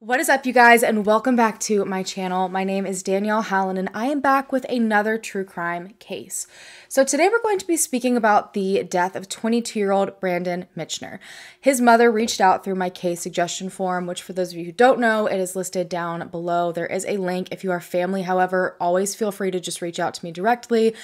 What is up, you guys, and welcome back to my channel. My name is Danelle Hallan, and I am back with another true crime case. So, today we're going to be speaking about the death of 22 year old Brandon Mitchner. His mother reached out through my case suggestion form, which, for those of you who don't know, it is listed down below. There is a link. If you are family, however, always feel free to just reach out to me directly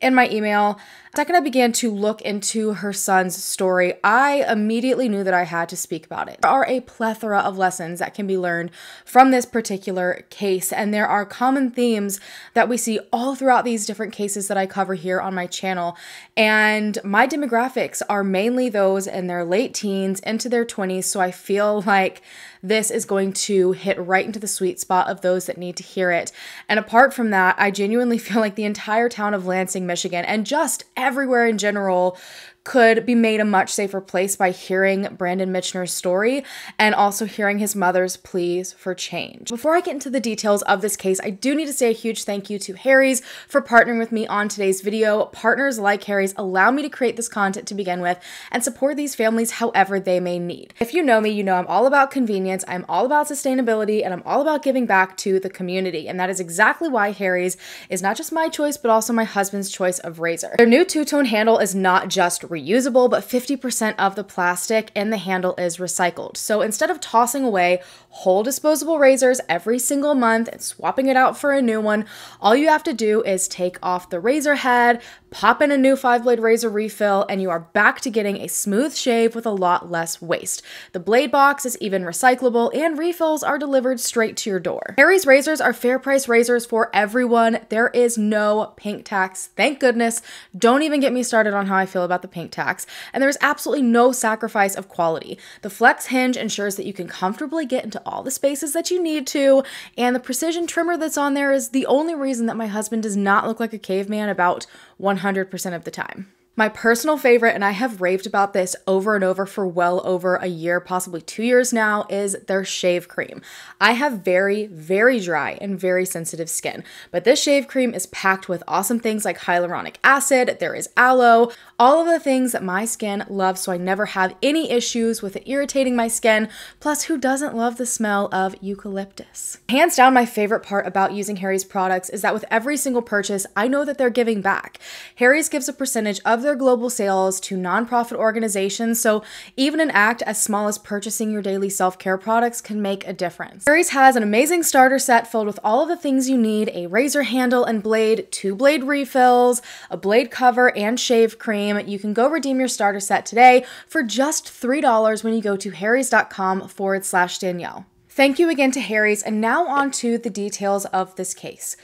in my email. Second I began to look into her son's story, I immediately knew that I had to speak about it. There are a plethora of lessons that can be learned from this particular case, and there are common themes that we see all throughout these different cases that I cover here on my channel. And my demographics are mainly those in their late teens into their 20s, so I feel like this is going to hit right into the sweet spot of those that need to hear it. And apart from that, I genuinely feel like the entire town of Lansing, Michigan, and just everywhere in general could be made a much safer place by hearing Brandon Mitchner's story and also hearing his mother's pleas for change. Before I get into the details of this case, I do need to say a huge thank you to Harry's for partnering with me on today's video. Partners like Harry's allow me to create this content to begin with and support these families however they may need. If you know me, you know I'm all about convenience, I'm all about sustainability, and I'm all about giving back to the community. And that is exactly why Harry's is not just my choice, but also my husband's choice of razor. Their new two-tone handle is not just reusable, but 50% of the plastic in the handle is recycled. So instead of tossing away whole disposable razors every single month and swapping it out for a new one, all you have to do is take off the razor head, pop in a new five blade razor refill, and you are back to getting a smooth shave with a lot less waste. The blade box is even recyclable, and refills are delivered straight to your door. Harry's razors are fair price razors for everyone. There is no pink tax, thank goodness. Don't even get me started on how I feel about the pink tax. And there's absolutely no sacrifice of quality. The flex hinge ensures that you can comfortably get into all the spaces that you need to, and the precision trimmer that's on there is the only reason that my husband does not look like a caveman about 100% of the time. My personal favorite, and I have raved about this over and over for well over a year, possibly two years now, is their shave cream. I have very, very dry and very sensitive skin, but this shave cream is packed with awesome things like hyaluronic acid, there is aloe, all of the things that my skin loves, so I never have any issues with it irritating my skin. Plus, who doesn't love the smell of eucalyptus? Hands down, my favorite part about using Harry's products is that with every single purchase, I know that they're giving back. Harry's gives a percentage of their global sales to nonprofit organizations, so even an act as small as purchasing your daily self care products can make a difference. Harry's has an amazing starter set filled with all of the things you need a razor handle and blade, two blade refills, a blade cover, and shave cream. You can go redeem your starter set today for just $3 when you go to harrys.com forward slash Danelle. Thank you again to Harry's, and now on to the details of this case.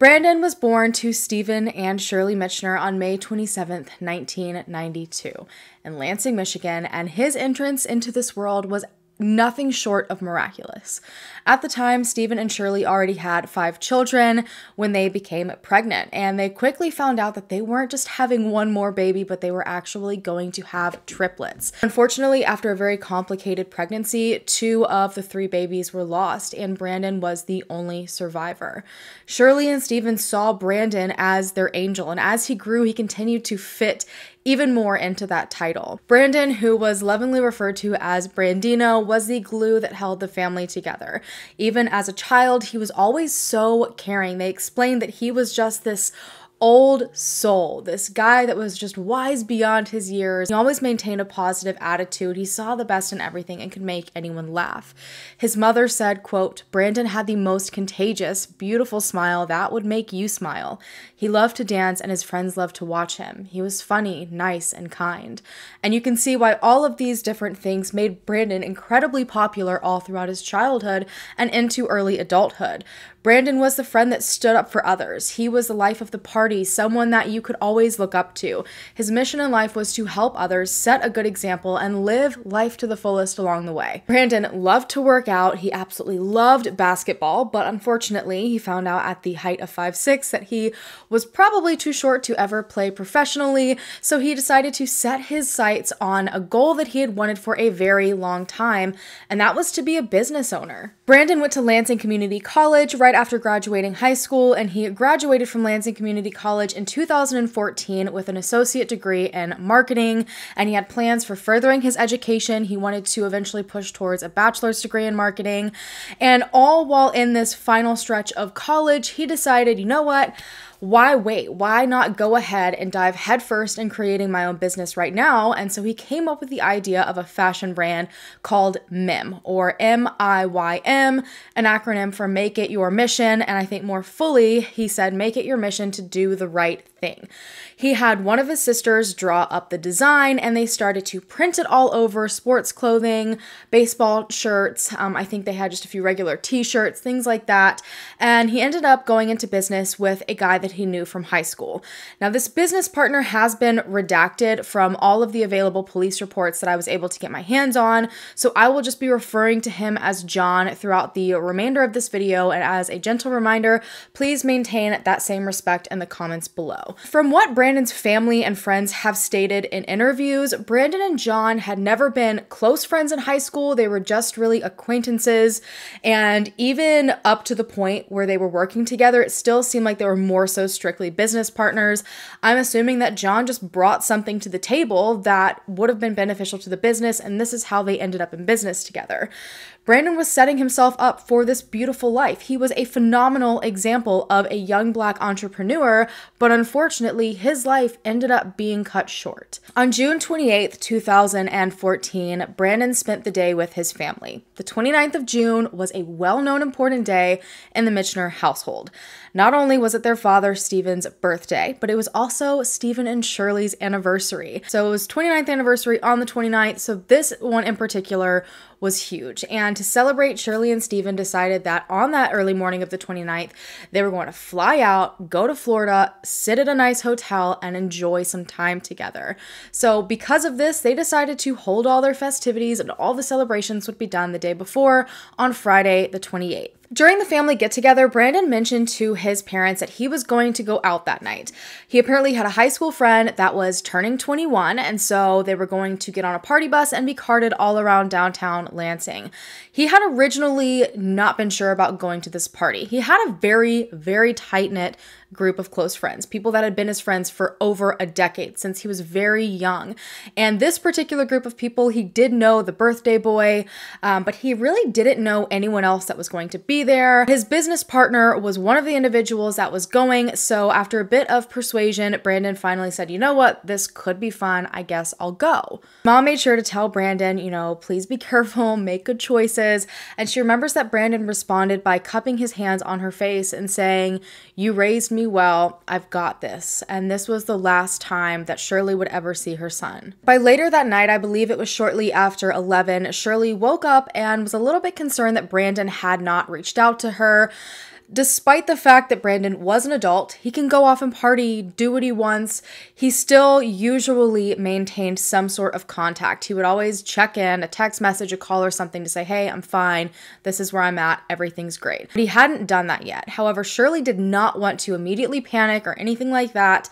Brandon was born to Stephen and Shirley Mitchner on May 27, 1992, in Lansing, Michigan, and his entrance into this world was nothing short of miraculous. At the time, Stephen and Shirley already had five children when they became pregnant, and they quickly found out that they weren't just having one more baby, but they were actually going to have triplets. Unfortunately, after a very complicated pregnancy, two of the three babies were lost, and Brandon was the only survivor. Shirley and Stephen saw Brandon as their angel, and as he grew, he continued to fit even more into that title. Brandon, who was lovingly referred to as Brandino, was the glue that held the family together. Even as a child, he was always so caring. They explained that he was just this old soul, this guy that was just wise beyond his years. He always maintained a positive attitude. He saw the best in everything and could make anyone laugh. His mother said, quote, Brandon had the most contagious, beautiful smile that would make you smile. He loved to dance and his friends loved to watch him. He was funny, nice, and kind. And you can see why all of these different things made Brandon incredibly popular all throughout his childhood and into early adulthood. Brandon was the friend that stood up for others. He was the life of the party, someone that you could always look up to. His mission in life was to help others, set a good example, and live life to the fullest along the way. Brandon loved to work out. He absolutely loved basketball, but unfortunately, he found out at the height of five six that he was probably too short to ever play professionally, so he decided to set his sights on a goal that he had wanted for a very long time, and that was to be a business owner. Brandon went to Lansing Community College right right after graduating high school, and he graduated from Lansing Community college in 2014 with an associate degree in marketing, and he had plans for furthering his education. He wanted to eventually push towards a bachelor's degree in marketing. And all while in this final stretch of college, he decided, you know what? Why wait? Why not go ahead and dive headfirst in creating my own business right now? And so he came up with the idea of a fashion brand called MIM or M I Y M, an acronym for Make It Your Mission. And I think more fully, he said, Make it your mission to do the right thing. He had one of his sisters draw up the design and they started to print it all over sports clothing, baseball shirts. Um, I think they had just a few regular t shirts, things like that. And he ended up going into business with a guy that he knew from high school. Now, this business partner has been redacted from all of the available police reports that I was able to get my hands on. So I will just be referring to him as John throughout the remainder of this video. And as a gentle reminder, please maintain that same respect in the comments below. From what Brandon's family and friends have stated in interviews, Brandon and John had never been close friends in high school. They were just really acquaintances. And even up to the point where they were working together, it still seemed like they were more so strictly business partners. I'm assuming that John just brought something to the table that would have been beneficial to the business, and this is how they ended up in business together. Brandon was setting himself up for this beautiful life. He was a phenomenal example of a young black entrepreneur, but unfortunately, his life ended up being cut short. On June 28th, 2014, Brandon spent the day with his family. The 29th of June was a well known important day in the Mitchner household. Not only was it their father Stephen's birthday, but it was also Stephen and Shirley's anniversary. So it was 29th anniversary on the 29th. So this one in particular was huge. And to celebrate, Shirley and Stephen decided that on that early morning of the 29th, they were going to fly out, go to Florida, sit at a nice hotel, and enjoy some time together. So, because of this, they decided to hold all their festivities and all the celebrations would be done the day before on Friday, the 28th. During the family get together, Brandon mentioned to his parents that he was going to go out that night. He apparently had a high school friend that was turning 21, and so they were going to get on a party bus and be carted all around downtown Lansing. He had originally not been sure about going to this party. He had a very, very tight knit group of close friends, people that had been his friends for over a decade since he was very young. And this particular group of people, he did know the birthday boy, um, but he really didn't know anyone else that was going to be there. His business partner was one of the individuals that was going. So after a bit of persuasion, Brandon finally said, you know what, this could be fun. I guess I'll go. Mom made sure to tell Brandon, you know, please be careful, make good choices. And she remembers that Brandon responded by cupping his hands on her face and saying, You raised me me well. I've got this. And this was the last time that Shirley would ever see her son. By later that night, I believe it was shortly after 11, Shirley woke up and was a little bit concerned that Brandon had not reached out to her. Despite the fact that Brandon was an adult, he can go off and party, do what he wants, he still usually maintained some sort of contact. He would always check in, a text message, a call, or something to say, hey, I'm fine, this is where I'm at, everything's great. But he hadn't done that yet. However, Shirley did not want to immediately panic or anything like that.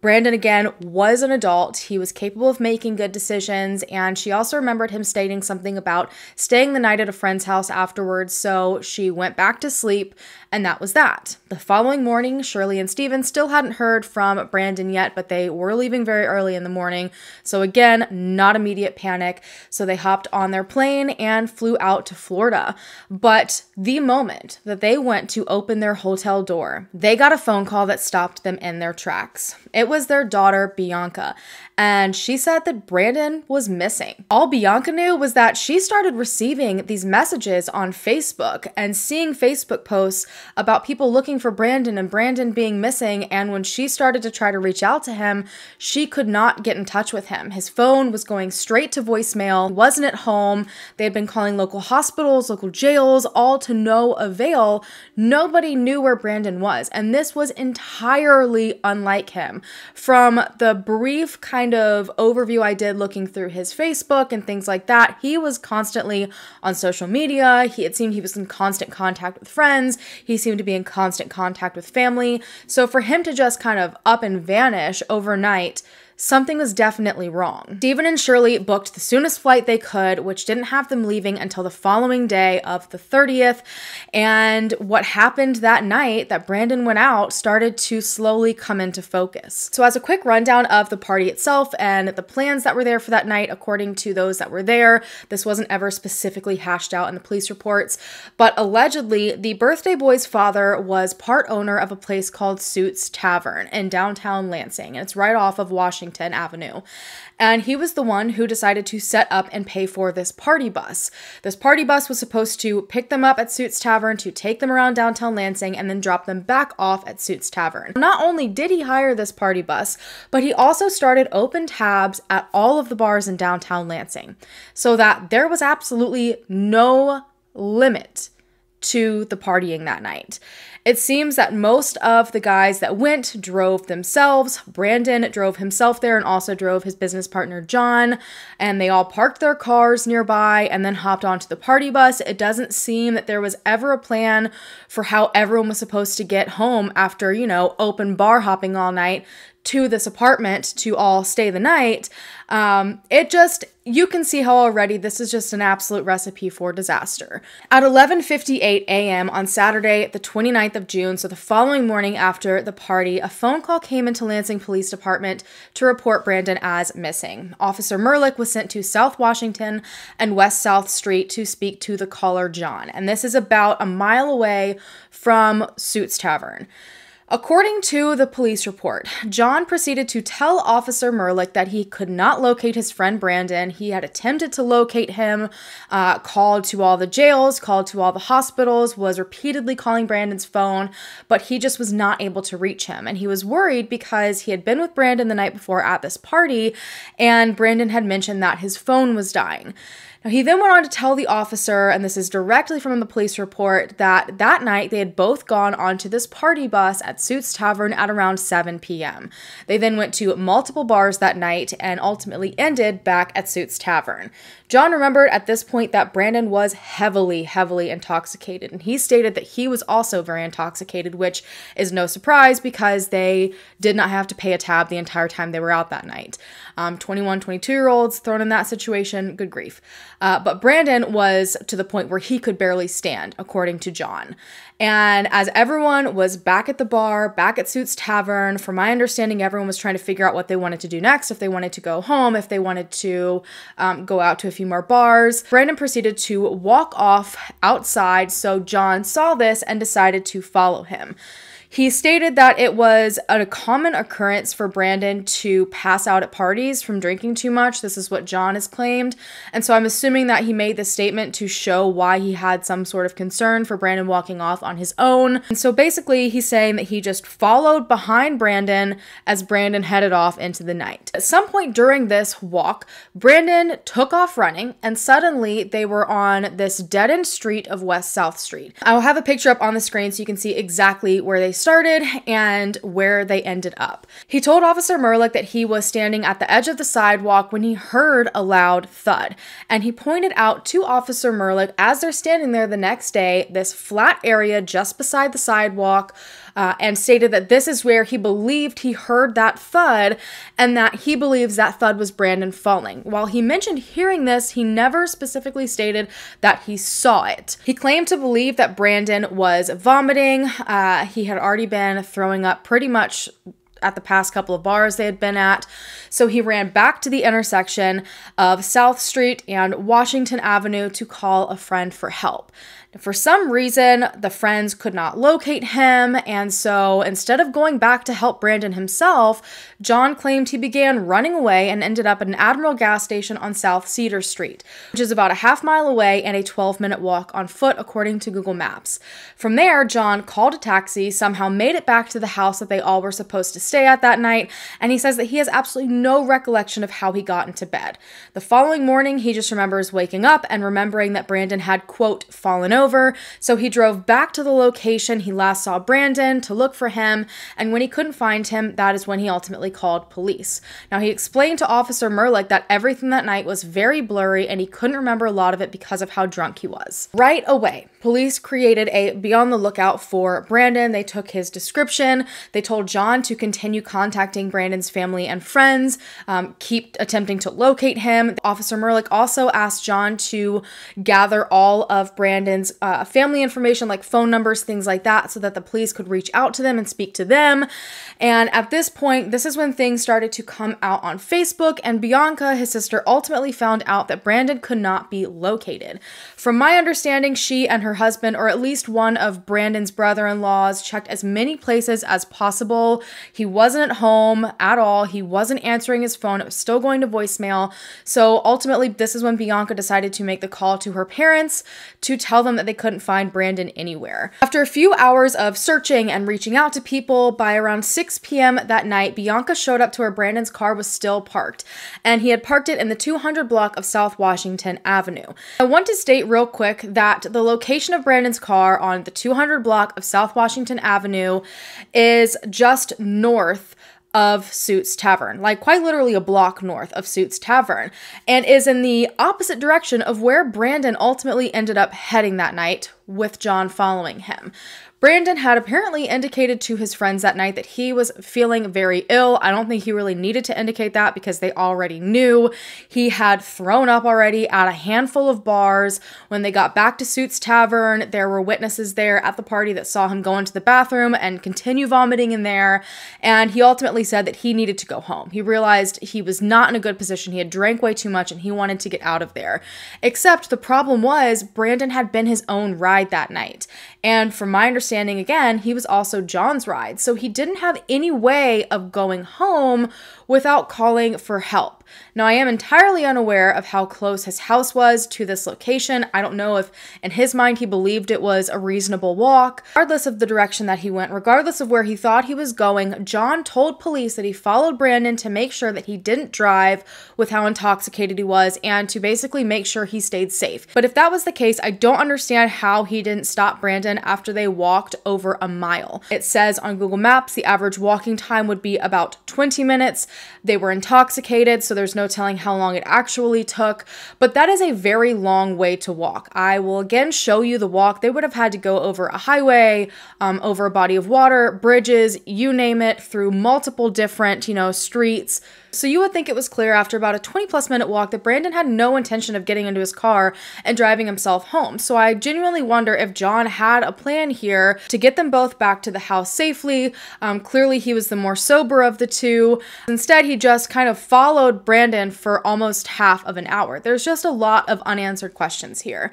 Brandon, again, was an adult. He was capable of making good decisions. And she also remembered him stating something about staying the night at a friend's house afterwards. So she went back to sleep, and that was that. The following morning, Shirley and Stephen still hadn't heard from Brandon yet, but they were leaving very early in the morning. So again, not immediate panic. So they hopped on their plane and flew out to Florida. But the moment that they went to open their hotel door, they got a phone call that stopped them in their tracks. It was their daughter, Bianca, and she said that Brandon was missing. All Bianca knew was that she started receiving these messages on Facebook and seeing Facebook posts about people looking for Brandon and Brandon being missing. And when she started to try to reach out to him, she could not get in touch with him. His phone was going straight to voicemail, he wasn't at home. They had been calling local hospitals, local jails, all to no avail. Nobody knew where Brandon was. And this was entirely unlike him. From the brief kind of overview I did looking through his Facebook and things like that, he was constantly on social media. He it seemed he was in constant contact with friends. He seemed to be in constant contact with family. So for him to just kind of up and vanish overnight, something was definitely wrong. Stephen and Shirley booked the soonest flight they could, which didn't have them leaving until the following day of the 30th. And what happened that night that Brandon went out started to slowly come into focus. So, as a quick rundown of the party itself and the plans that were there for that night, according to those that were there, this wasn't ever specifically hashed out in the police reports, but allegedly, the birthday boy's father was part owner of a place called Suits Tavern in downtown Lansing, and it's right off of Washington Avenue. And he was the one who decided to set up and pay for this party bus. This party bus was supposed to pick them up at Suits Tavern, to take them around downtown Lansing, and then drop them back off at Suits Tavern. Not only did he hire this party bus, but he also started open tabs at all of the bars in downtown Lansing so that there was absolutely no limit to the partying that night. It seems that most of the guys that went drove themselves. Brandon drove himself there and also drove his business partner John, and they all parked their cars nearby and then hopped onto the party bus. It doesn't seem that there was ever a plan for how everyone was supposed to get home after, you know, open bar hopping all night to this apartment to all stay the night. Um, it just you can see how already this is just an absolute recipe for disaster. At 11:58 a.m. on Saturday, the 29th of June, so the following morning after the party, a phone call came into Lansing Police Department to report Brandon as missing. Officer Merlick was sent to South Washington and West South Street to speak to the caller John, and this is about a mile away from Suits Tavern. According to the police report, John proceeded to tell Officer Merlick that he could not locate his friend Brandon. He had attempted to locate him, uh, called to all the jails, called to all the hospitals, was repeatedly calling Brandon's phone, but he just was not able to reach him. And he was worried because he had been with Brandon the night before at this party, and Brandon had mentioned that his phone was dying. Now, he then went on to tell the officer, and this is directly from the police report, that that night they had both gone onto this party bus at Suits Tavern at around 7 p.m. They then went to multiple bars that night and ultimately ended back at Suits Tavern. John remembered at this point that Brandon was heavily, heavily intoxicated, and he stated that he was also very intoxicated, which is no surprise because they did not have to pay a tab the entire time they were out that night. Um, 21, 22 year olds thrown in that situation, good grief. Uh, but Brandon was to the point where he could barely stand, according to John. And as everyone was back at the bar, back at Suits Tavern, from my understanding, everyone was trying to figure out what they wanted to do next, if they wanted to go home, if they wanted to um, go out to a few more bars. Brandon proceeded to walk off outside, so John saw this and decided to follow him. He stated that it was a common occurrence for Brandon to pass out at parties from drinking too much. This is what John has claimed. And so I'm assuming that he made this statement to show why he had some sort of concern for Brandon walking off on his own. And so basically, he's saying that he just followed behind Brandon as Brandon headed off into the night. At some point during this walk, Brandon took off running, and suddenly they were on this dead end street of West South Street. I'll have a picture up on the screen so you can see exactly where they started and where they ended up. He told Officer Merlick that he was standing at the edge of the sidewalk when he heard a loud thud, and he pointed out to Officer Merlick as they're standing there the next day this flat area just beside the sidewalk uh, and stated that this is where he believed he heard that thud and that he believes that thud was Brandon falling. While he mentioned hearing this, he never specifically stated that he saw it. He claimed to believe that Brandon was vomiting. Uh, he had already been throwing up pretty much at the past couple of bars they had been at. So he ran back to the intersection of South Street and Washington Avenue to call a friend for help. For some reason, the friends could not locate him, and so instead of going back to help Brandon himself, John claimed he began running away and ended up at an Admiral gas station on South Cedar Street, which is about a half mile away and a 12 minute walk on foot, according to Google Maps. From there, John called a taxi, somehow made it back to the house that they all were supposed to stay at that night, and he says that he has absolutely no recollection of how he got into bed. The following morning, he just remembers waking up and remembering that Brandon had, quote, fallen over. So he drove back to the location he last saw Brandon to look for him. And when he couldn't find him, that is when he ultimately called police. Now, he explained to Officer Merlick that everything that night was very blurry and he couldn't remember a lot of it because of how drunk he was. Right away, police created a be on the lookout for Brandon. They took his description. They told John to continue contacting Brandon's family and friends, um, keep attempting to locate him. Officer Merlick also asked John to gather all of Brandon's uh, family information, like phone numbers, things like that, so that the police could reach out to them and speak to them. And at this point, this is when things started to come out on Facebook, and Bianca, his sister, ultimately found out that Brandon could not be located. From my understanding, she and her husband, or at least one of Brandon's brother in laws, checked as many places as possible. He wasn't at home at all, he wasn't answering his phone, it was still going to voicemail. So ultimately, this is when Bianca decided to make the call to her parents to tell them that they couldn't find Brandon anywhere. After a few hours of searching and reaching out to people, by around 6 p.m. that night, Bianca showed up to where Brandon's car was still parked, and he had parked it in the 200 block of South Washington Avenue. I want to state real quick that the location of Brandon's car on the 200 block of South Washington Avenue is just north of Suits Tavern, like quite literally a block north of Suits Tavern, and is in the opposite direction of where Brandon ultimately ended up heading that night, with John following him. Brandon had apparently indicated to his friends that night that he was feeling very ill. I don't think he really needed to indicate that because they already knew. He had thrown up already at a handful of bars. When they got back to Suits Tavern, there were witnesses there at the party that saw him go into the bathroom and continue vomiting in there. And he ultimately said that he needed to go home. He realized he was not in a good position. He had drank way too much and he wanted to get out of there. Except the problem was, Brandon had been his own ride that night. And from my understanding, again, he was also John's ride. So he didn't have any way of going home without calling for help. Now, I am entirely unaware of how close his house was to this location. I don't know if in his mind he believed it was a reasonable walk. Regardless of the direction that he went, regardless of where he thought he was going, John told police that he followed Brandon to make sure that he didn't drive with how intoxicated he was and to basically make sure he stayed safe. But if that was the case, I don't understand how he didn't stop Brandon after they walked over a mile. It says on Google Maps the average walking time would be about 20 minutes. They were intoxicated, so there's no telling how long it actually took, but that is a very long way to walk. I will again show you the walk. They would have had to go over a highway, um, over a body of water, bridges, you name it, through multiple different, you know, streets so you would think it was clear after about a 20 plus minute walk that Brandon had no intention of getting into his car and driving himself home. So I genuinely wonder if John had a plan here to get them both back to the house safely. Um, clearly, he was the more sober of the two. Instead, he just kind of followed Brandon for almost half of an hour. There's just a lot of unanswered questions here.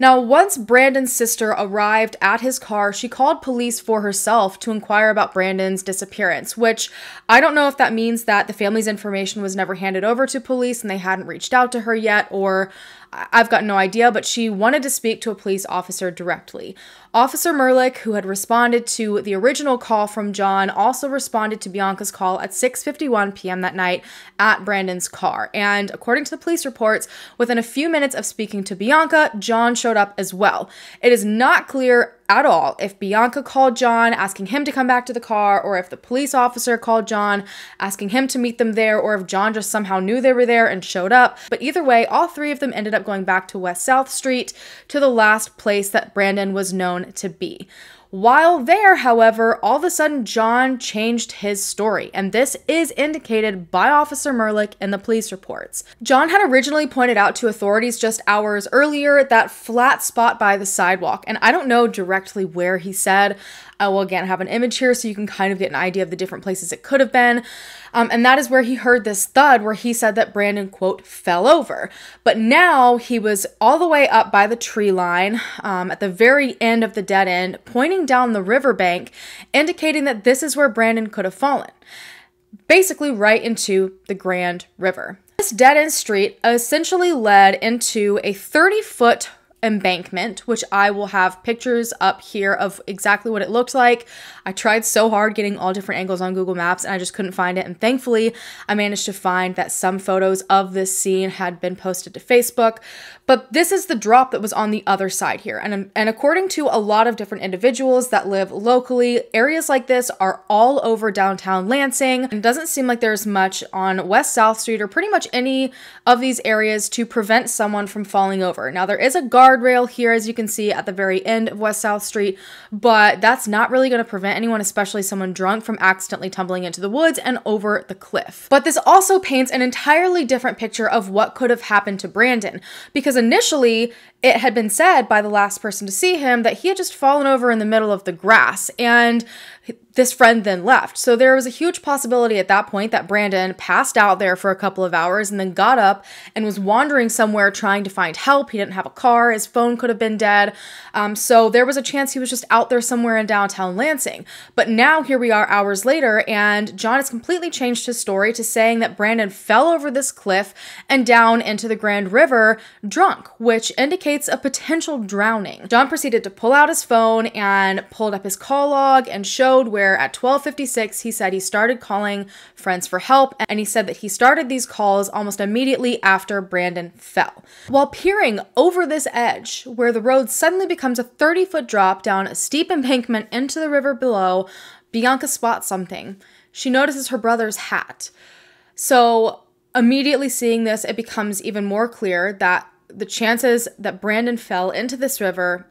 Now, once Brandon's sister arrived at his car, she called police for herself to inquire about Brandon's disappearance, which I don't know if that means that the family's information was never handed over to police and they hadn't reached out to her yet, or I've got no idea, but she wanted to speak to a police officer directly. Officer Merlick, who had responded to the original call from John, also responded to Bianca's call at 6:51 p.m. that night at Brandon's car. And according to the police reports, within a few minutes of speaking to Bianca, John showed up as well. It is not clear at all if Bianca called John asking him to come back to the car, or if the police officer called John asking him to meet them there, or if John just somehow knew they were there and showed up. But either way, all three of them ended up going back to West South Street to the last place that Brandon was known to be. While there, however, all of a sudden John changed his story, and this is indicated by Officer Merlick in the police reports. John had originally pointed out to authorities just hours earlier that flat spot by the sidewalk, and I don't know directly where he said. I will again have an image here so you can kind of get an idea of the different places it could have been. Um, and that is where he heard this thud where he said that Brandon, quote, fell over. But now he was all the way up by the tree line um, at the very end of the dead end, pointing down the riverbank, indicating that this is where Brandon could have fallen. Basically, right into the Grand River. This dead end street essentially led into a 30 foot embankment, which I will have pictures up here of exactly what it looked like. I tried so hard getting all different angles on Google Maps and I just couldn't find it. And thankfully, I managed to find that some photos of this scene had been posted to Facebook. But this is the drop that was on the other side here. And, um, and according to a lot of different individuals that live locally, areas like this are all over downtown Lansing. And it doesn't seem like there's much on West South Street or pretty much any of these areas to prevent someone from falling over. Now, there is a guardrail here, as you can see at the very end of West South Street, but that's not really going to prevent anyone, especially someone drunk, from accidentally tumbling into the woods and over the cliff. But this also paints an entirely different picture of what could have happened to Brandon because initially it had been said by the last person to see him that he had just fallen over in the middle of the grass and this friend then left. So there was a huge possibility at that point that Brandon passed out there for a couple of hours and then got up and was wandering somewhere trying to find help. He didn't have a car, his phone could have been dead. Um, so there was a chance he was just out there somewhere in downtown Lansing. But now here we are hours later, and John has completely changed his story to saying that Brandon fell over this cliff and down into the Grand River drunk, which indicates a potential drowning. John proceeded to pull out his phone and pulled up his call log and showed where where at 12:56 he said he started calling friends for help and he said that he started these calls almost immediately after Brandon fell. While peering over this edge where the road suddenly becomes a 30-foot drop down a steep embankment into the river below, Bianca spots something. She notices her brother's hat. So, immediately seeing this, it becomes even more clear that the chances that Brandon fell into this river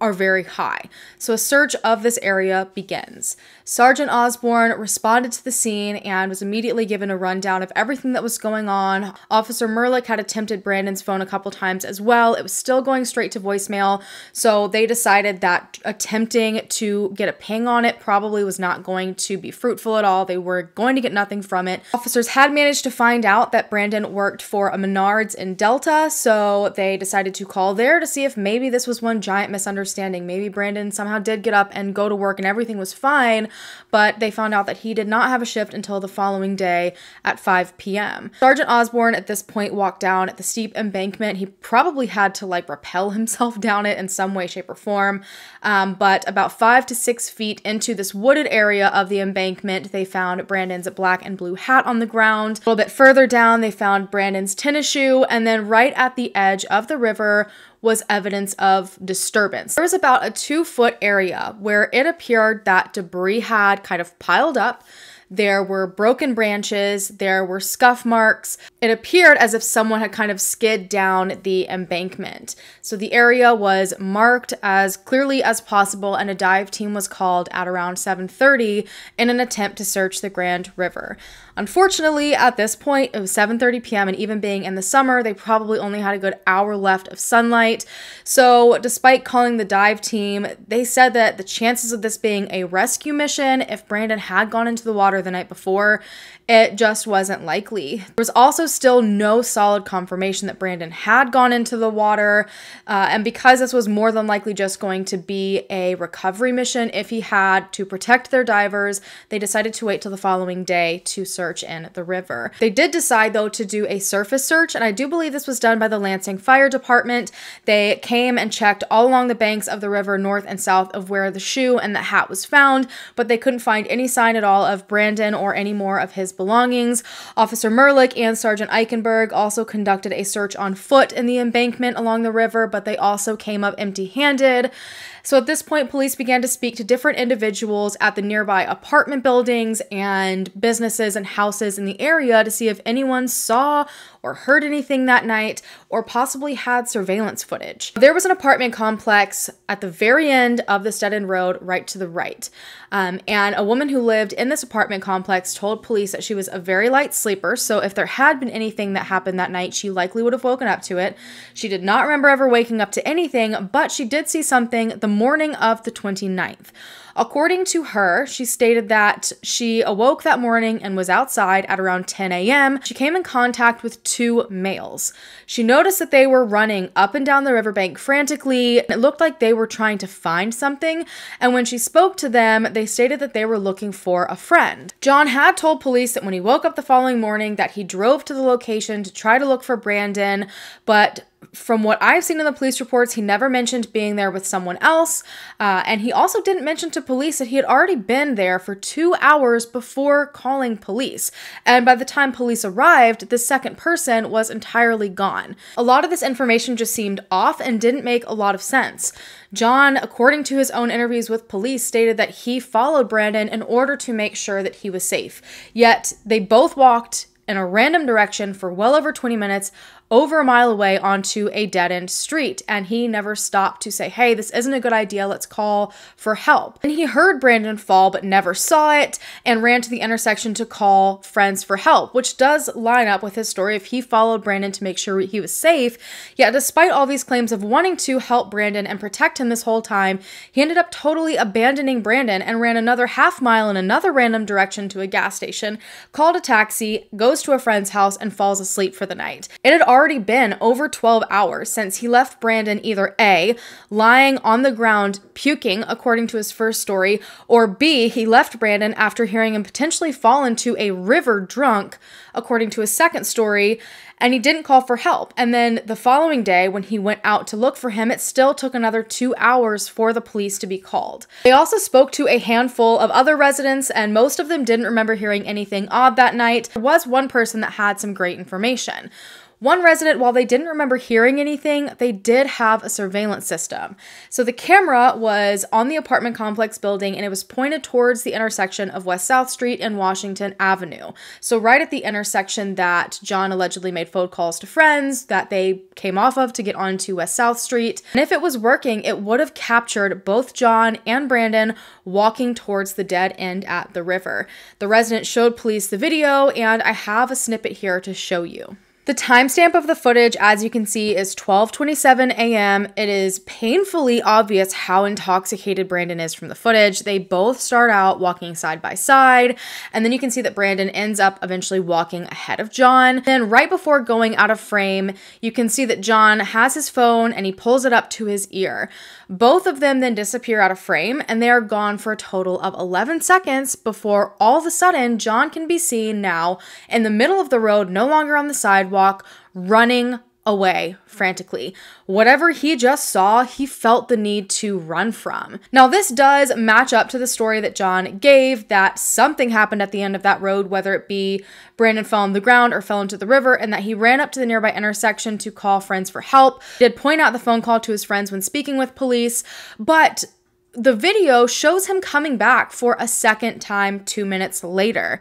are very high. So a search of this area begins. Sergeant Osborne responded to the scene and was immediately given a rundown of everything that was going on. Officer Merlick had attempted Brandon's phone a couple times as well. It was still going straight to voicemail, so they decided that attempting to get a ping on it probably was not going to be fruitful at all. They were going to get nothing from it. Officers had managed to find out that Brandon worked for a Menards in Delta, so they decided to call there to see if maybe this was one giant misunderstanding understanding. Maybe Brandon somehow did get up and go to work and everything was fine, but they found out that he did not have a shift until the following day at 5 p.m. Sergeant Osborne at this point walked down the steep embankment. He probably had to like rappel himself down it in some way, shape, or form. Um, but about five to six feet into this wooded area of the embankment, they found Brandon's black and blue hat on the ground. A little bit further down, they found Brandon's tennis shoe, and then right at the edge of the river was evidence of disturbance. There was about a two foot area where it appeared that debris had kind of piled up. There were broken branches, there were scuff marks. It appeared as if someone had kind of skid down the embankment. So the area was marked as clearly as possible and a dive team was called at around 7:30 in an attempt to search the Grand River. Unfortunately, at this point, it was 7:30 p.m. and even being in the summer, they probably only had a good hour left of sunlight. So, despite calling the dive team, they said that the chances of this being a rescue mission if Brandon had gone into the water the night before it just wasn't likely. There was also still no solid confirmation that Brandon had gone into the water, uh, and because this was more than likely just going to be a recovery mission if he had to protect their divers, they decided to wait till the following day to search in the river. They did decide, though, to do a surface search, and I do believe this was done by the Lansing Fire Department. They came and checked all along the banks of the river, north and south of where the shoe and the hat was found, but they couldn't find any sign at all of Brandon or any more of his belongings. Officer Merlick and Sergeant Eichenberg also conducted a search on foot in the embankment along the river, but they also came up empty handed. So at this point, police began to speak to different individuals at the nearby apartment buildings and businesses and houses in the area to see if anyone saw or heard anything that night or possibly had surveillance footage. There was an apartment complex at the very end of the Stedden Road, right to the right. Um, and a woman who lived in this apartment complex told police that she was a very light sleeper. So if there had been anything that happened that night, she likely would have woken up to it. She did not remember ever waking up to anything, but she did see something the morning of the 29th. According to her, she stated that she awoke that morning and was outside at around 10 a.m. She came in contact with two males. She noticed that they were running up and down the riverbank frantically. It looked like they were trying to find something, and when she spoke to them, they stated that they were looking for a friend. John had told police that when he woke up the following morning that he drove to the location to try to look for Brandon, but from what I've seen in the police reports, he never mentioned being there with someone else. Uh, and he also didn't mention to police that he had already been there for two hours before calling police. And by the time police arrived, the second person was entirely gone. A lot of this information just seemed off and didn't make a lot of sense. John, according to his own interviews with police, stated that he followed Brandon in order to make sure that he was safe. Yet they both walked in a random direction for well over 20 minutes over a mile away onto a dead end street. And he never stopped to say, Hey, this isn't a good idea. Let's call for help. And he heard Brandon fall, but never saw it and ran to the intersection to call friends for help, which does line up with his story if he followed Brandon to make sure he was safe. Yet, despite all these claims of wanting to help Brandon and protect him this whole time, he ended up totally abandoning Brandon and ran another half mile in another random direction to a gas station, called a taxi, goes to a friend's house, and falls asleep for the night. It had already been over 12 hours since he left Brandon either A, lying on the ground puking, according to his first story, or B, he left Brandon after hearing him potentially fall into a river drunk, according to his second story, and he didn't call for help. And then the following day, when he went out to look for him, it still took another two hours for the police to be called. They also spoke to a handful of other residents, and most of them didn't remember hearing anything odd that night. There was one person that had some great information. One resident, while they didn't remember hearing anything, they did have a surveillance system. So the camera was on the apartment complex building and it was pointed towards the intersection of West South Street and Washington Avenue. So, right at the intersection that John allegedly made phone calls to friends that they came off of to get onto West South Street. And if it was working, it would have captured both John and Brandon walking towards the dead end at the river. The resident showed police the video, and I have a snippet here to show you. The timestamp of the footage, as you can see, is 12:27 a.m. It is painfully obvious how intoxicated Brandon is from the footage. They both start out walking side by side, and then you can see that Brandon ends up eventually walking ahead of John. Then right before going out of frame, you can see that John has his phone and he pulls it up to his ear. Both of them then disappear out of frame and they are gone for a total of 11 seconds before all of a sudden John can be seen now in the middle of the road, no longer on the sidewalk running away frantically. Whatever he just saw, he felt the need to run from. Now, this does match up to the story that John gave that something happened at the end of that road, whether it be Brandon fell on the ground or fell into the river, and that he ran up to the nearby intersection to call friends for help. He did point out the phone call to his friends when speaking with police, but the video shows him coming back for a second time two minutes later.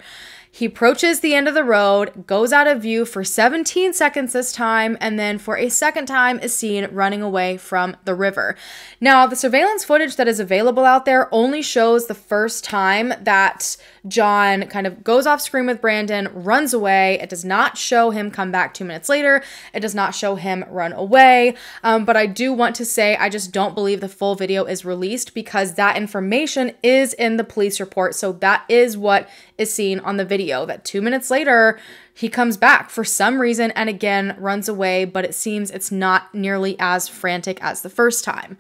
He approaches the end of the road, goes out of view for 17 seconds this time, and then for a second time is seen running away from the river. Now, the surveillance footage that is available out there only shows the first time that John kind of goes off screen with Brandon, runs away. It does not show him come back two minutes later. It does not show him run away. Um, but I do want to say I just don't believe the full video is released because that information is in the police report. So that is what is seen on the video that two minutes later, he comes back for some reason and again runs away, but it seems it's not nearly as frantic as the first time.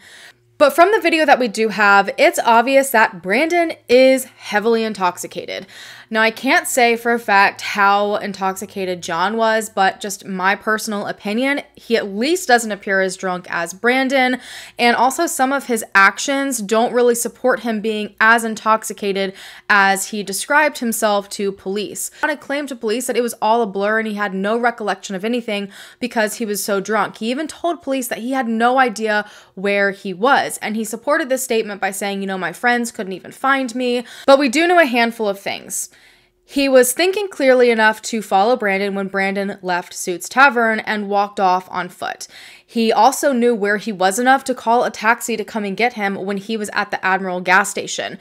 But from the video that we do have, it's obvious that Brandon is heavily intoxicated. Now, I can't say for a fact how intoxicated John was, but just my personal opinion, he at least doesn't appear as drunk as Brandon. And also, some of his actions don't really support him being as intoxicated as he described himself to police. He claimed to police that it was all a blur and he had no recollection of anything because he was so drunk. He even told police that he had no idea where he was. And he supported this statement by saying, you know, my friends couldn't even find me. But we do know a handful of things. He was thinking clearly enough to follow Brandon when Brandon left Suits Tavern and walked off on foot. He also knew where he was enough to call a taxi to come and get him when he was at the Admiral gas station,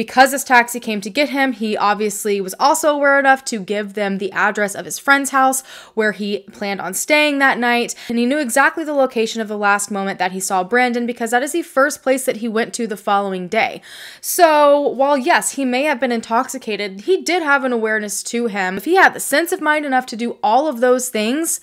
because this taxi came to get him, he obviously was also aware enough to give them the address of his friend's house where he planned on staying that night. And he knew exactly the location of the last moment that he saw Brandon because that is the first place that he went to the following day. So, while yes, he may have been intoxicated, he did have an awareness to him. If he had the sense of mind enough to do all of those things,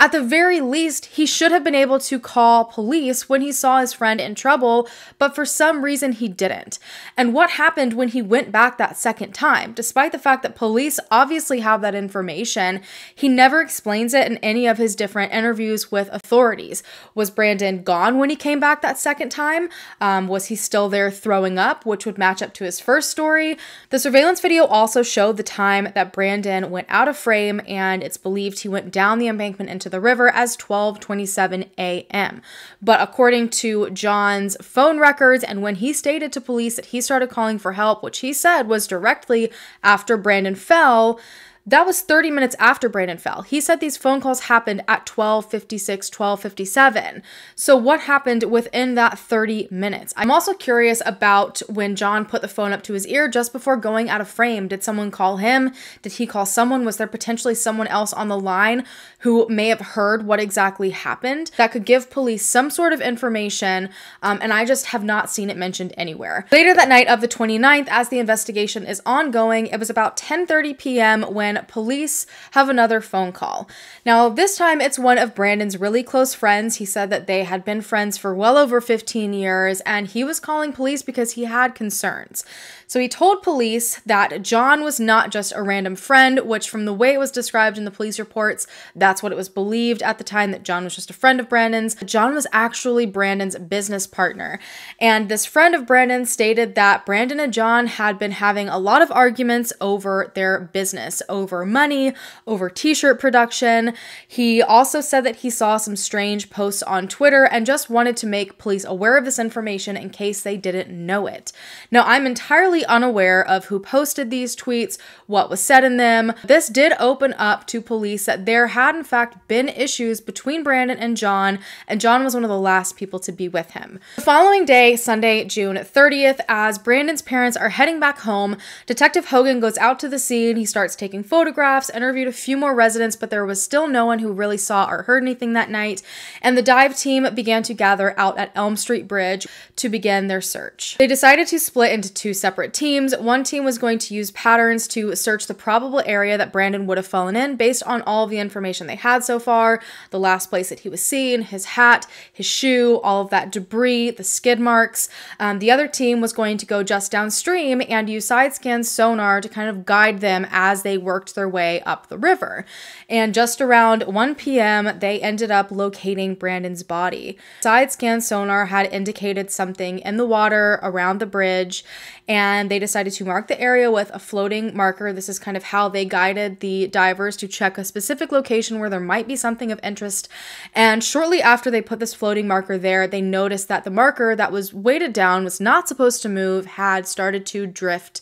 At the very least, he should have been able to call police when he saw his friend in trouble, but for some reason he didn't. And what happened when he went back that second time? Despite the fact that police obviously have that information, he never explains it in any of his different interviews with authorities. Was Brandon gone when he came back that second time? Um, was he still there throwing up, which would match up to his first story? The surveillance video also showed the time that Brandon went out of frame, and it's believed he went down the embankment into the river as 12:27 a.m. But according to John's phone records and when he stated to police that he started calling for help, which he said was directly after Brandon fell, that was 30 minutes after Brandon fell. He said these phone calls happened at 12:56, 12:57. So what happened within that 30 minutes? I'm also curious about when John put the phone up to his ear just before going out of frame. Did someone call him? Did he call someone? Was there potentially someone else on the line who may have heard what exactly happened that could give police some sort of information? Um, and I just have not seen it mentioned anywhere. Later that night of the 29th, as the investigation is ongoing, it was about 10:30 p.m. when police have another phone call. Now, this time it's one of Brandon's really close friends. He said that they had been friends for well over 15 years and he was calling police because he had concerns. So he told police that John was not just a random friend, which, from the way it was described in the police reports, that's what it was believed at the time that John was just a friend of Brandon's. John was actually Brandon's business partner. And this friend of Brandon stated that Brandon and John had been having a lot of arguments over their business, over money, over t shirt production. He also said that he saw some strange posts on Twitter and just wanted to make police aware of this information in case they didn't know it. Now, I'm entirely unaware of who posted these tweets, what was said in them. This did open up to police that there had, in fact, been issues between Brandon and John, and John was one of the last people to be with him. The following day, Sunday, June 30th, as Brandon's parents are heading back home, Detective Hogan goes out to the scene. He starts taking photographs, interviewed a few more residents, but there was still no one who really saw or heard anything that night. And the dive team began to gather out at Elm Street Bridge to begin their search. They decided to split into two separate separate teams. One team was going to use patterns to search the probable area that Brandon would have fallen in based on all the information they had so far the last place that he was seen, his hat, his shoe, all of that debris, the skid marks. Um, the other team was going to go just downstream and use side scan sonar to kind of guide them as they worked their way up the river. And just around 1 p.m., they ended up locating Brandon's body. Side scan sonar had indicated something in the water around the bridge, and they decided to mark the area with a floating marker. This is kind of how they guided the divers to check a specific location where there might be something of interest. And shortly after they put this floating marker there, they noticed that the marker that was weighted down was not supposed to move, had started to drift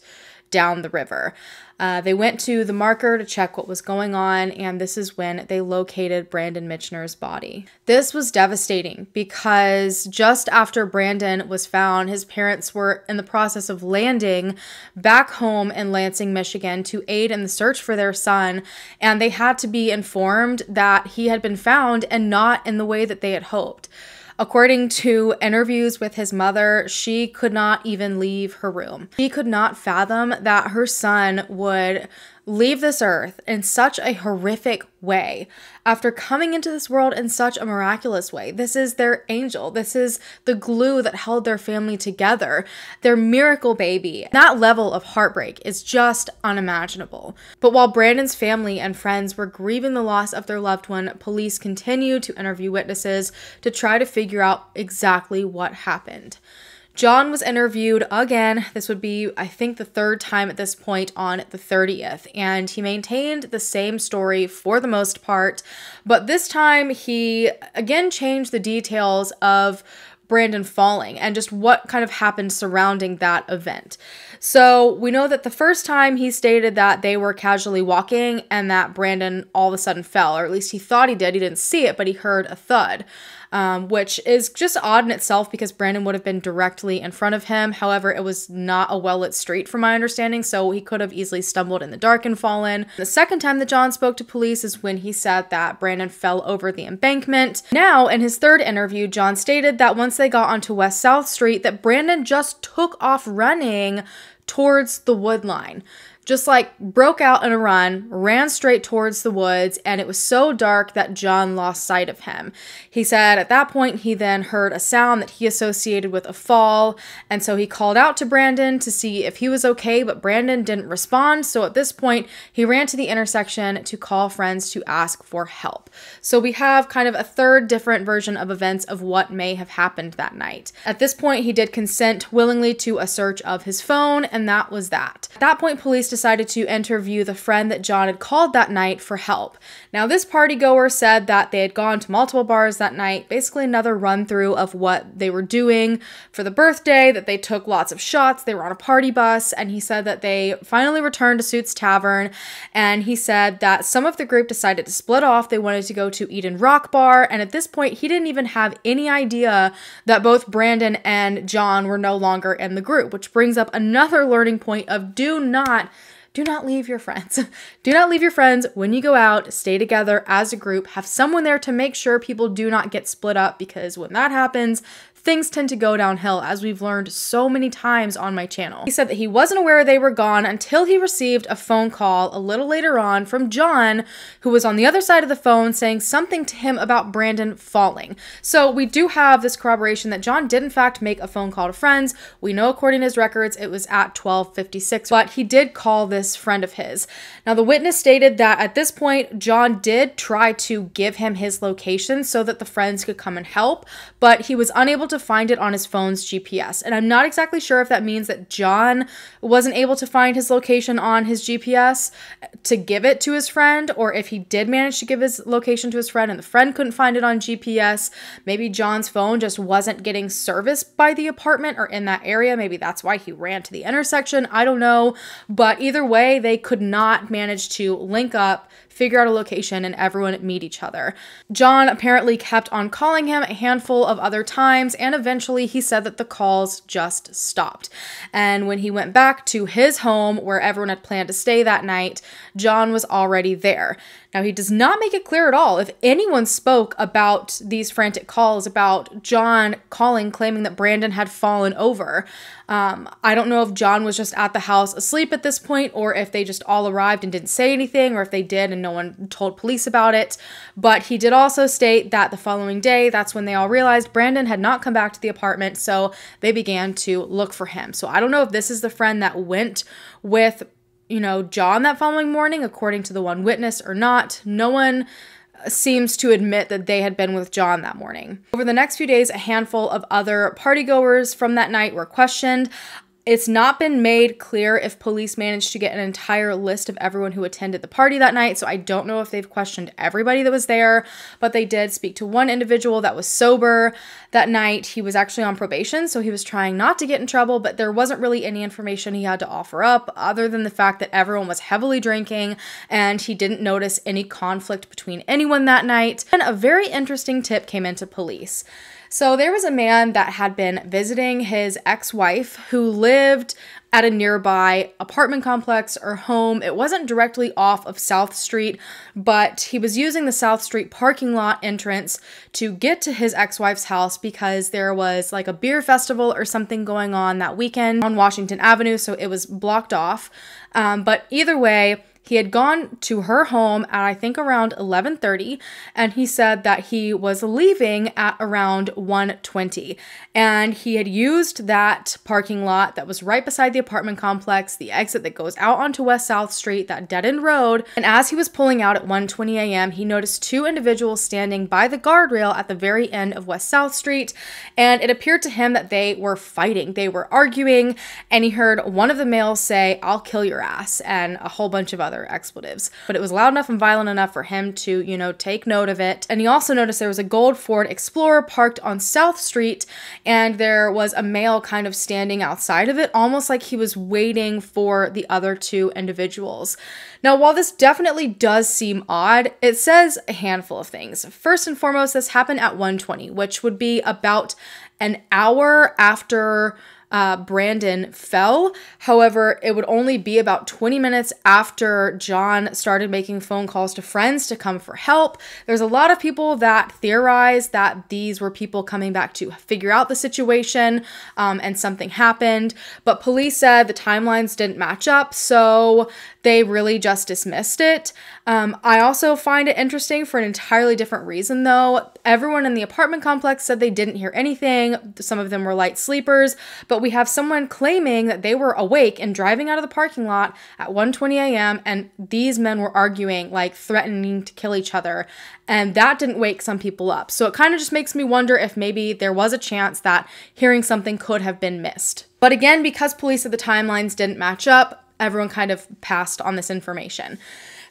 down the river. Uh, they went to the marker to check what was going on, and this is when they located Brandon Mitchner's body. This was devastating because just after Brandon was found, his parents were in the process of landing back home in Lansing, Michigan to aid in the search for their son, and they had to be informed that he had been found and not in the way that they had hoped. According to interviews with his mother, she could not even leave her room. She could not fathom that her son would leave this earth in such a horrific way after coming into this world in such a miraculous way. This is their angel. This is the glue that held their family together, their miracle baby. That level of heartbreak is just unimaginable. But while Brandon's family and friends were grieving the loss of their loved one, police continued to interview witnesses to try to figure out exactly what happened. John was interviewed again. This would be, I think, the third time at this point on the 30th. And he maintained the same story for the most part. But this time he again changed the details of Brandon falling and just what kind of happened surrounding that event. So we know that the first time he stated that they were casually walking and that Brandon all of a sudden fell, or at least he thought he did. He didn't see it, but he heard a thud um, which is just odd in itself because Brandon would have been directly in front of him. However, it was not a well lit street from my understanding, so he could have easily stumbled in the dark and fallen. The second time that John spoke to police is when he said that Brandon fell over the embankment. Now, in his third interview, John stated that once they got onto West South Street, that Brandon just took off running towards the wood line. Just like broke out in a run, ran straight towards the woods, and it was so dark that John lost sight of him. He said at that point he then heard a sound that he associated with a fall, and so he called out to Brandon to see if he was okay, but Brandon didn't respond. So at this point, he ran to the intersection to call friends to ask for help. So we have kind of a third different version of events of what may have happened that night. At this point, he did consent willingly to a search of his phone, and that was that. At that point, police decided to interview the friend that John had called that night for help. Now, this party goer said that they had gone to multiple bars that night, basically another run through of what they were doing for the birthday, that they took lots of shots, they were on a party bus, and he said that they finally returned to Suits Tavern. And he said that some of the group decided to split off. They wanted to go to Eden Rock Bar, and at this point, he didn't even have any idea that both Brandon and John were no longer in the group, which brings up another learning point of do not do not leave your friends. do not leave your friends when you go out. Stay together as a group. Have someone there to make sure people do not get split up because when that happens, things tend to go downhill, as we've learned so many times on my channel. He said that he wasn't aware they were gone until he received a phone call a little later on from John, who was on the other side of the phone saying something to him about Brandon falling. So we do have this corroboration that John did in fact make a phone call to friends. We know according to his records it was at 12:56, but he did call this friend of his. Now the witness stated that at this point John did try to give him his location so that the friends could come and help, but he was unable to to find it on his phone's GPS. And I'm not exactly sure if that means that John wasn't able to find his location on his GPS to give it to his friend, or if he did manage to give his location to his friend and the friend couldn't find it on GPS. Maybe John's phone just wasn't getting service by the apartment or in that area. Maybe that's why he ran to the intersection. I don't know. But either way, they could not manage to link up figure out a location, and everyone meet each other. John apparently kept on calling him a handful of other times, and eventually he said that the calls just stopped. And when he went back to his home where everyone had planned to stay that night, John was already there. Now, he does not make it clear at all if anyone spoke about these frantic calls about John calling, claiming that Brandon had fallen over. Um, I don't know if John was just at the house asleep at this point, or if they just all arrived and didn't say anything, or if they did and no one told police about it. But he did also state that the following day, that's when they all realized Brandon had not come back to the apartment, so they began to look for him. So I don't know if this is the friend that went with you know, John that following morning, according to the one witness, or not. No one seems to admit that they had been with John that morning. Over the next few days, a handful of other partygoers from that night were questioned. It's not been made clear if police managed to get an entire list of everyone who attended the party that night, so I don't know if they've questioned everybody that was there, but they did speak to one individual that was sober that night. He was actually on probation, so he was trying not to get in trouble, but there wasn't really any information he had to offer up other than the fact that everyone was heavily drinking and he didn't notice any conflict between anyone that night. And a very interesting tip came into police. So there was a man that had been visiting his ex wife who lived at a nearby apartment complex or home. It wasn't directly off of South Street, but he was using the South Street parking lot entrance to get to his ex wife's house because there was like a beer festival or something going on that weekend on Washington Avenue, so it was blocked off. Um, but either way, he had gone to her home at I think around 11:30 and he said that he was leaving at around 1:20 and he had used that parking lot that was right beside the apartment complex, the exit that goes out onto West South Street, that dead-end road. And as he was pulling out at 1:20 a.m., he noticed two individuals standing by the guardrail at the very end of West South Street, and it appeared to him that they were fighting. They were arguing, and he heard one of the males say, "I'll kill your ass," and a whole bunch of other other expletives. But it was loud enough and violent enough for him to, you know, take note of it. And he also noticed there was a gold Ford Explorer parked on South Street, and there was a male kind of standing outside of it, almost like he was waiting for the other two individuals. Now, while this definitely does seem odd, it says a handful of things. First and foremost, this happened at 120, which would be about an hour after uh, Brandon fell. However, it would only be about 20 minutes after John started making phone calls to friends to come for help. There's a lot of people that theorize that these were people coming back to figure out the situation um, and something happened. But police said the timelines didn't match up, so they really just dismissed it. Um, I also find it interesting for an entirely different reason, though. Everyone in the apartment complex said they didn't hear anything. Some of them were light sleepers, but we have someone claiming that they were awake and driving out of the parking lot at 1:20 a.m. and these men were arguing, like threatening to kill each other, and that didn't wake some people up. So it kind of just makes me wonder if maybe there was a chance that hearing something could have been missed. But again, because police at the timelines didn't match up, everyone kind of passed on this information.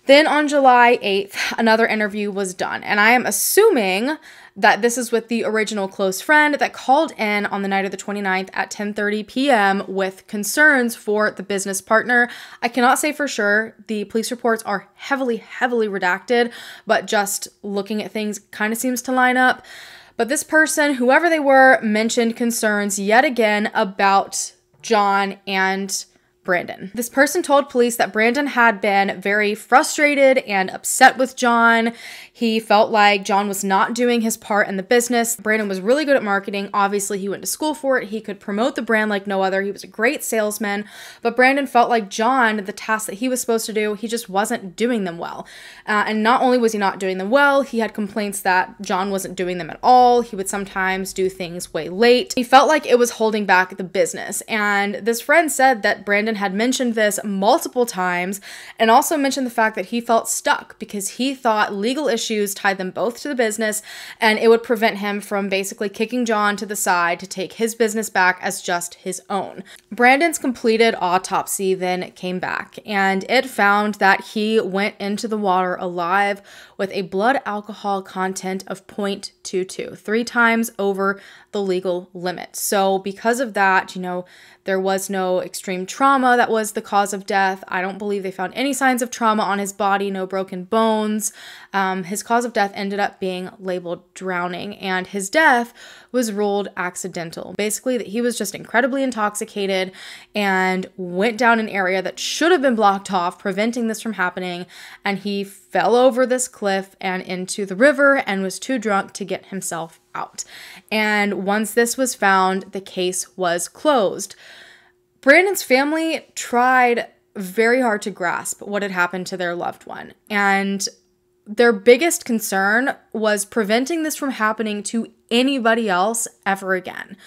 Then on July 8th, another interview was done, and I am assuming that this is with the original close friend that called in on the night of the 29th at 10:30 p.m. with concerns for the business partner. I cannot say for sure. The police reports are heavily heavily redacted, but just looking at things kind of seems to line up. But this person, whoever they were, mentioned concerns yet again about John and Brandon. This person told police that Brandon had been very frustrated and upset with John. He felt like John was not doing his part in the business. Brandon was really good at marketing. Obviously, he went to school for it. He could promote the brand like no other. He was a great salesman. But Brandon felt like John, the tasks that he was supposed to do, he just wasn't doing them well. Uh, and not only was he not doing them well, he had complaints that John wasn't doing them at all. He would sometimes do things way late. He felt like it was holding back the business. And this friend said that Brandon had mentioned this multiple times and also mentioned the fact that he felt stuck because he thought legal issues tied them both to the business and it would prevent him from basically kicking John to the side to take his business back as just his own. Brandon's completed autopsy then came back and it found that he went into the water alive with a blood alcohol content of 0.22, three times over the legal limit. So, because of that, you know, there was no extreme trauma that was the cause of death. I don't believe they found any signs of trauma on his body, no broken bones. Um, his cause of death ended up being labeled drowning, and his death was ruled accidental. Basically, that he was just incredibly intoxicated and went down an area that should have been blocked off, preventing this from happening, and he fell over this cliff and into the river and was too drunk to get himself out. And once this was found, the case was closed. Brandon's family tried very hard to grasp what had happened to their loved one. And their biggest concern was preventing this from happening to anybody else ever again.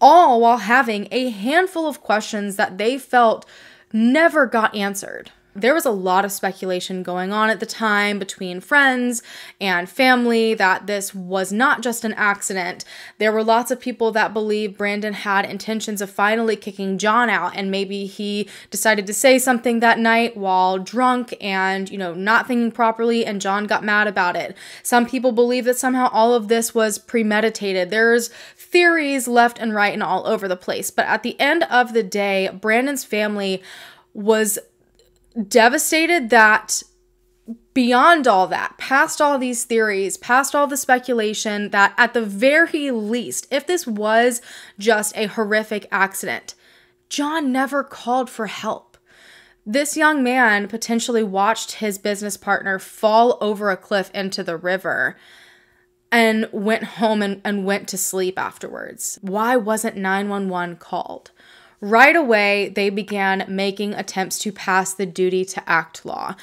All while having a handful of questions that they felt never got answered there was a lot of speculation going on at the time between friends and family that this was not just an accident. There were lots of people that believed Brandon had intentions of finally kicking John out, and maybe he decided to say something that night while drunk and, you know, not thinking properly, and John got mad about it. Some people believe that somehow all of this was premeditated. There's theories left and right and all over the place, but at the end of the day, Brandon's family was devastated that beyond all that, past all these theories, past all the speculation, that at the very least, if this was just a horrific accident, John never called for help. This young man potentially watched his business partner fall over a cliff into the river and went home and, and went to sleep afterwards. Why wasn't 911 called? Right away, they began making attempts to pass the duty to act law.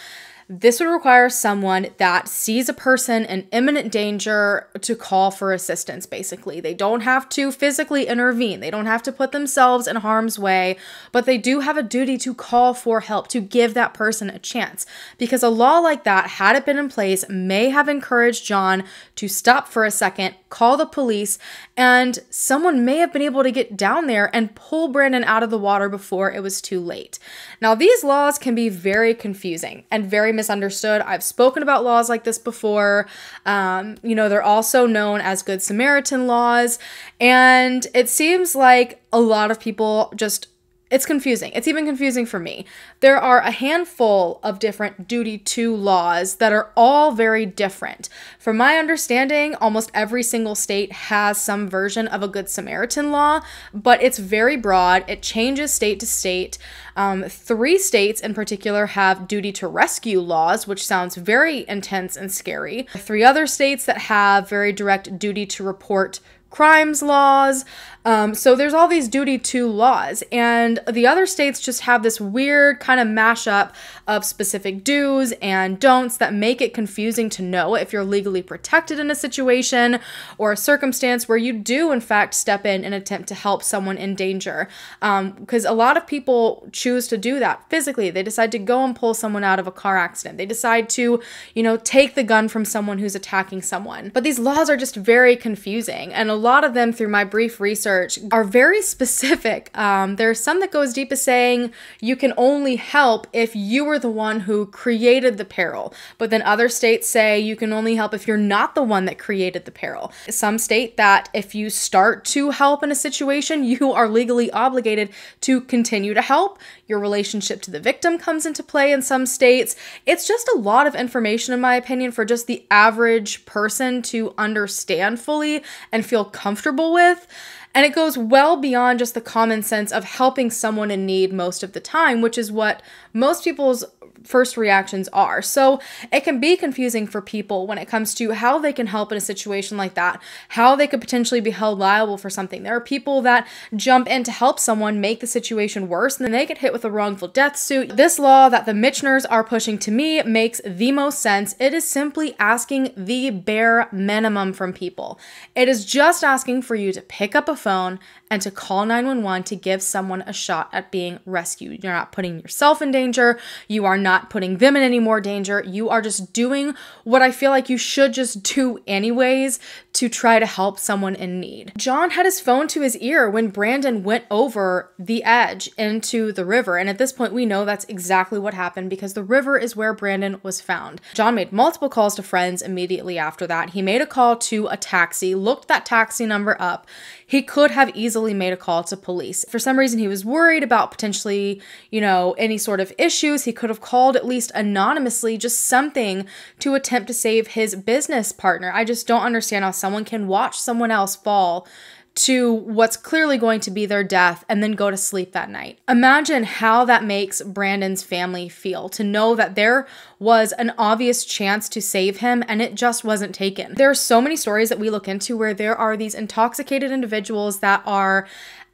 This would require someone that sees a person in imminent danger to call for assistance, basically. They don't have to physically intervene, they don't have to put themselves in harm's way, but they do have a duty to call for help, to give that person a chance. Because a law like that, had it been in place, may have encouraged John to stop for a second, call the police, and someone may have been able to get down there and pull Brandon out of the water before it was too late. Now, these laws can be very confusing and very misunderstood. I've spoken about laws like this before. Um, you know, they're also known as Good Samaritan laws. And it seems like a lot of people just it's confusing. It's even confusing for me. There are a handful of different duty to laws that are all very different. From my understanding, almost every single state has some version of a Good Samaritan law, but it's very broad. It changes state to state. Um, three states in particular have duty to rescue laws, which sounds very intense and scary. Three other states that have very direct duty to report crimes laws. Um, so there's all these duty to laws, and the other states just have this weird kind of mashup of specific do's and don'ts that make it confusing to know if you're legally protected in a situation or a circumstance where you do, in fact, step in and attempt to help someone in danger. Because um, a lot of people choose to do that physically. They decide to go and pull someone out of a car accident. They decide to, you know, take the gun from someone who's attacking someone. But these laws are just very confusing, and a lot of them, through my brief research, are very specific. Um, there's some that go as deep as saying you can only help if you were the one who created the peril. But then other states say you can only help if you're not the one that created the peril. Some state that if you start to help in a situation, you are legally obligated to continue to help. Your relationship to the victim comes into play in some states. It's just a lot of information, in my opinion, for just the average person to understand fully and feel comfortable with. And it goes well beyond just the common sense of helping someone in need most of the time, which is what most people's first reactions are. So it can be confusing for people when it comes to how they can help in a situation like that, how they could potentially be held liable for something. There are people that jump in to help someone make the situation worse and then they get hit with a wrongful death suit. This law that the Mitchners are pushing to me makes the most sense. It is simply asking the bare minimum from people. It is just asking for you to pick up a phone and to call 911 to give someone a shot at being rescued. You're not putting yourself in danger. You are not putting them in any more danger. You are just doing what I feel like you should just do anyways to try to help someone in need. John had his phone to his ear when Brandon went over the edge into the river. And at this point, we know that's exactly what happened because the river is where Brandon was found. John made multiple calls to friends immediately after that. He made a call to a taxi, looked that taxi number up. He could have easily made a call to police. For some reason, he was worried about potentially, you know, any sort of issues. He could have called at least anonymously, just something to attempt to save his business partner. I just don't understand how someone can watch someone else fall to what's clearly going to be their death and then go to sleep that night. Imagine how that makes Brandon's family feel to know that there was an obvious chance to save him and it just wasn't taken. There are so many stories that we look into where there are these intoxicated individuals that are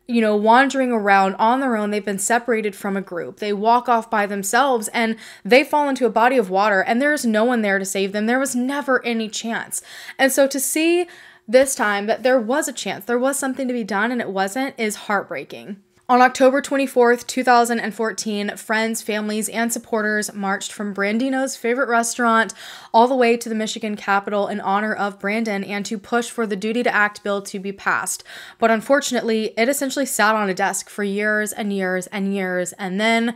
you know, wandering around on their own. They've been separated from a group. They walk off by themselves and they fall into a body of water and there's no one there to save them. There was never any chance. And so to see this time that there was a chance, there was something to be done and it wasn't, is heartbreaking. On October 24th, 2014, friends, families, and supporters marched from Brandino's favorite restaurant all the way to the Michigan Capitol in honor of Brandon and to push for the Duty to Act bill to be passed. But unfortunately, it essentially sat on a desk for years and years and years, and then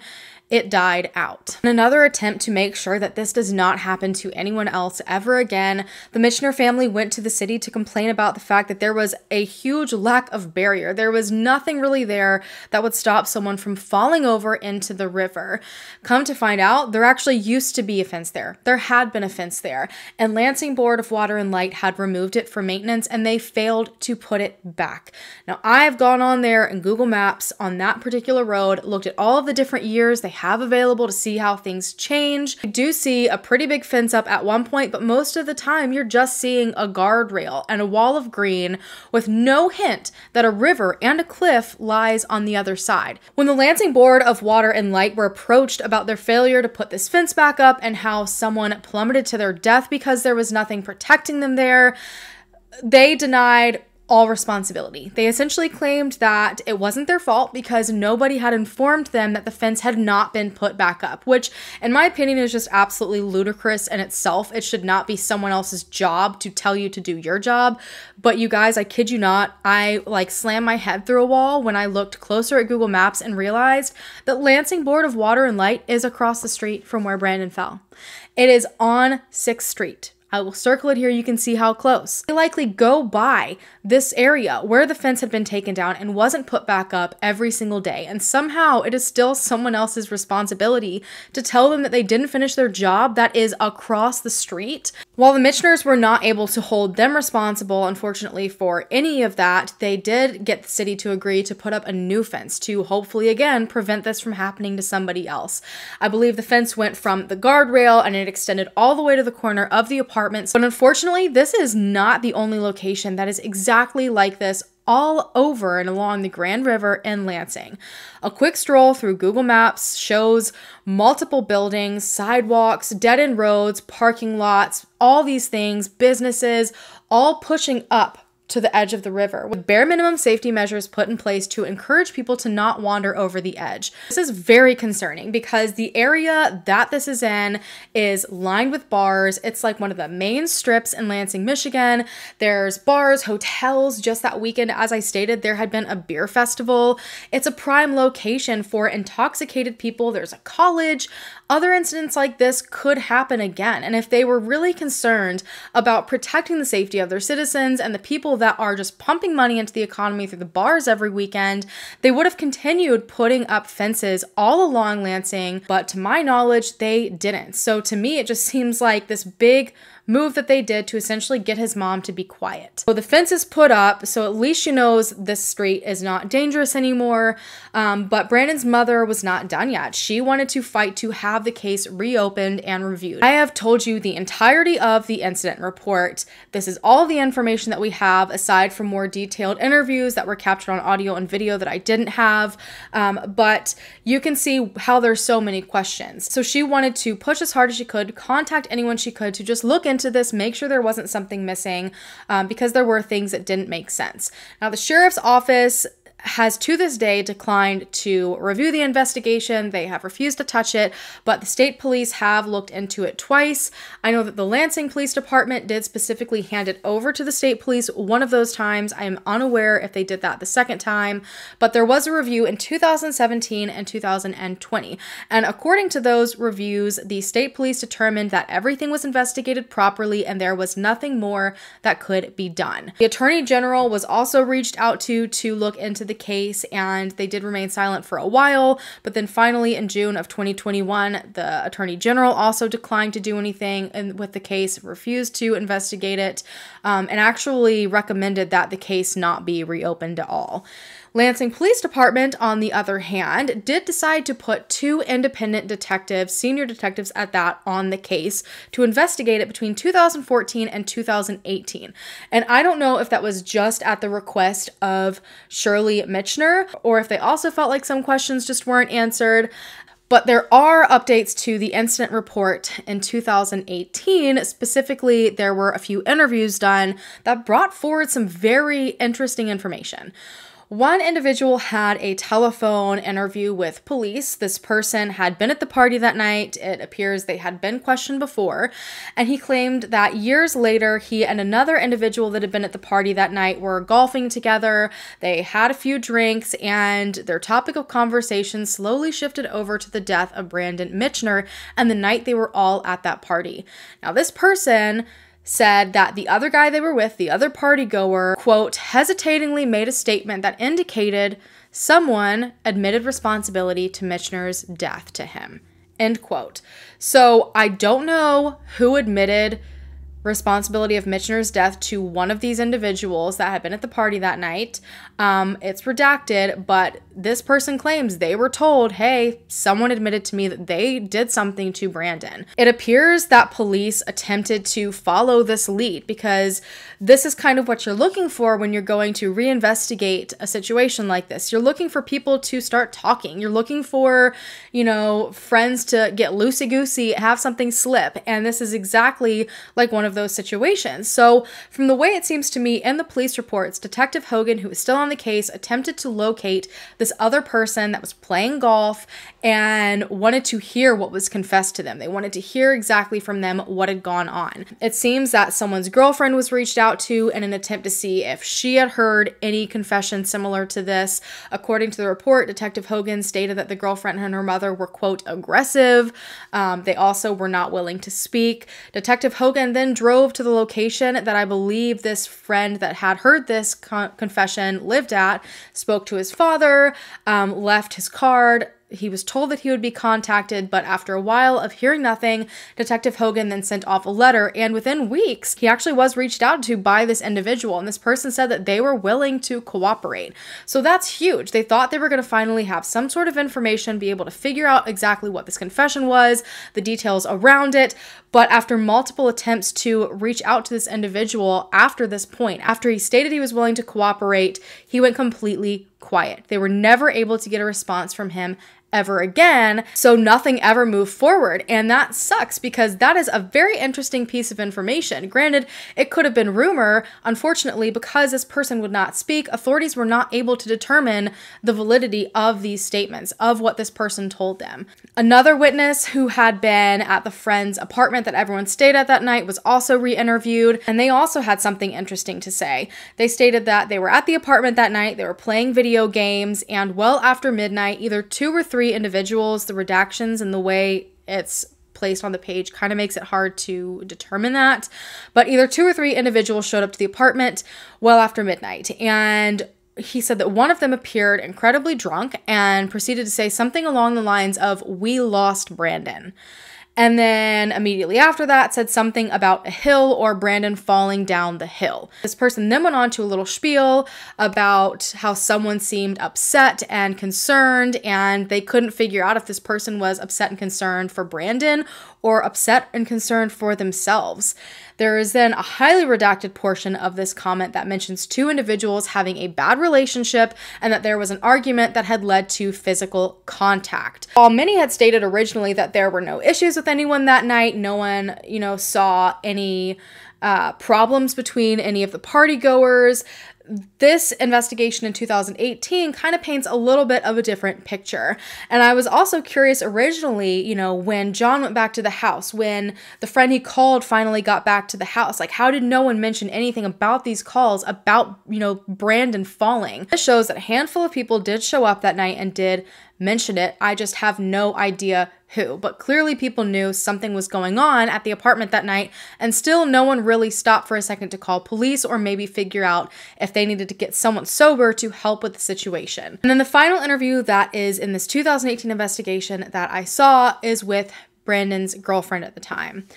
it died out. In another attempt to make sure that this does not happen to anyone else ever again, the Mitchner family went to the city to complain about the fact that there was a huge lack of barrier. There was nothing really there that would stop someone from falling over into the river. Come to find out, there actually used to be a fence there. There had been a fence there, and Lansing Board of Water and Light had removed it for maintenance and they failed to put it back. Now, I've gone on there in Google Maps on that particular road, looked at all of the different years they have available to see how things change. You do see a pretty big fence up at one point, but most of the time you're just seeing a guardrail and a wall of green with no hint that a river and a cliff lies on the other side. When the Lansing Board of Water and Light were approached about their failure to put this fence back up and how someone plummeted to their death because there was nothing protecting them there, they denied all responsibility. They essentially claimed that it wasn't their fault because nobody had informed them that the fence had not been put back up, which, in my opinion, is just absolutely ludicrous in itself. It should not be someone else's job to tell you to do your job. But you guys, I kid you not, I like slammed my head through a wall when I looked closer at Google Maps and realized that Lansing Board of Water and Light is across the street from where Brandon fell. It is on 6th Street I will circle it here. You can see how close. They likely go by this area where the fence had been taken down and wasn't put back up every single day. And somehow it is still someone else's responsibility to tell them that they didn't finish their job that is across the street. While the Mitchners were not able to hold them responsible, unfortunately, for any of that, they did get the city to agree to put up a new fence to hopefully, again, prevent this from happening to somebody else. I believe the fence went from the guardrail and it extended all the way to the corner of the apartments. But unfortunately, this is not the only location that is exactly like this all over and along the Grand River in Lansing. A quick stroll through Google Maps shows multiple buildings, sidewalks, dead end roads, parking lots, all these things, businesses, all pushing up to the edge of the river, with bare minimum safety measures put in place to encourage people to not wander over the edge. This is very concerning because the area that this is in is lined with bars. It's like one of the main strips in Lansing, Michigan. There's bars, hotels. Just that weekend, as I stated, there had been a beer festival. It's a prime location for intoxicated people. There's a college. Other incidents like this could happen again. And if they were really concerned about protecting the safety of their citizens and the people that are just pumping money into the economy through the bars every weekend, they would have continued putting up fences all along Lansing, but to my knowledge, they didn't. So to me, it just seems like this big move that they did to essentially get his mom to be quiet. So the fence is put up, so at least she knows this street is not dangerous anymore. Um, but Brandon's mother was not done yet. She wanted to fight to have the case reopened and reviewed. I have told you the entirety of the incident report. This is all the information that we have, aside from more detailed interviews that were captured on audio and video that I didn't have. Um, but you can see how there's so many questions. So she wanted to push as hard as she could, contact anyone she could to just look into into this, make sure there wasn't something missing um, because there were things that didn't make sense. Now, the sheriff's office has to this day declined to review the investigation. They have refused to touch it, but the state police have looked into it twice. I know that the Lansing Police Department did specifically hand it over to the state police one of those times. I am unaware if they did that the second time, but there was a review in 2017 and 2020. And according to those reviews, the state police determined that everything was investigated properly and there was nothing more that could be done. The Attorney General was also reached out to to look into the case and they did remain silent for a while. But then finally, in June of 2021, the Attorney General also declined to do anything with the case, refused to investigate it, um, and actually recommended that the case not be reopened at all. Lansing Police Department, on the other hand, did decide to put two independent detectives, senior detectives at that, on the case to investigate it between 2014 and 2018. And I don't know if that was just at the request of Shirley Mitchner or if they also felt like some questions just weren't answered. But there are updates to the incident report in 2018. Specifically, there were a few interviews done that brought forward some very interesting information. One individual had a telephone interview with police. This person had been at the party that night. It appears they had been questioned before. And he claimed that years later, he and another individual that had been at the party that night were golfing together. They had a few drinks, and their topic of conversation slowly shifted over to the death of Brandon Mitchner and the night they were all at that party. Now, this person said that the other guy they were with, the other party goer, quote, hesitatingly made a statement that indicated someone admitted responsibility to Mitchner's death to him. End quote. So I don't know who admitted responsibility of Mitchner's death to one of these individuals that had been at the party that night. Um, it's redacted, but this person claims they were told, hey, someone admitted to me that they did something to Brandon. It appears that police attempted to follow this lead because this is kind of what you're looking for when you're going to reinvestigate a situation like this. You're looking for people to start talking. You're looking for, you know, friends to get loosey goosey, have something slip. And this is exactly like one of those situations. So, from the way it seems to me in the police reports, Detective Hogan, who is still on the case, attempted to locate this other person that was playing golf and wanted to hear what was confessed to them. They wanted to hear exactly from them what had gone on. It seems that someone's girlfriend was reached out to in an attempt to see if she had heard any confession similar to this. According to the report, Detective Hogan stated that the girlfriend and her mother were, quote, aggressive. Um, they also were not willing to speak. Detective Hogan then drove to the location that I believe this friend that had heard this con- confession lived at, spoke to his father, um, left his card, he was told that he would be contacted, but after a while of hearing nothing, Detective Hogan then sent off a letter, and within weeks, he actually was reached out to by this individual, and this person said that they were willing to cooperate. So that's huge. They thought they were going to finally have some sort of information, be able to figure out exactly what this confession was, the details around it, but after multiple attempts to reach out to this individual after this point, after he stated he was willing to cooperate, he went completely quiet. They were never able to get a response from him ever again. So nothing ever moved forward. And that sucks because that is a very interesting piece of information. Granted, it could have been rumor. Unfortunately, because this person would not speak, authorities were not able to determine the validity of these statements, of what this person told them. Another witness who had been at the friend's apartment that everyone stayed at that night was also re interviewed, and they also had something interesting to say. They stated that they were at the apartment that night, they were playing video games, and well after midnight, either two or three three individuals, the redactions and the way it's placed on the page kind of makes it hard to determine that. But either two or three individuals showed up to the apartment well after midnight. And he said that one of them appeared incredibly drunk and proceeded to say something along the lines of, We lost Brandon. And then immediately after that, said something about a hill or Brandon falling down the hill. This person then went on to a little spiel about how someone seemed upset and concerned, and they couldn't figure out if this person was upset and concerned for Brandon or upset and concerned for themselves. There is then a highly redacted portion of this comment that mentions two individuals having a bad relationship and that there was an argument that had led to physical contact. While many had stated originally that there were no issues with anyone that night, no one, you know, saw any uh, problems between any of the party goers this investigation in 2018 kind of paints a little bit of a different picture. And I was also curious originally, you know, when John went back to the house, when the friend he called finally got back to the house, like how did no one mention anything about these calls about, you know, Brandon falling? This shows that a handful of people did show up that night and did mention it. I just have no idea who. But clearly, people knew something was going on at the apartment that night, and still no one really stopped for a second to call police or maybe figure out if they needed to get someone sober to help with the situation. And then the final interview that is in this 2018 investigation that I saw is with Brandon's girlfriend at the time.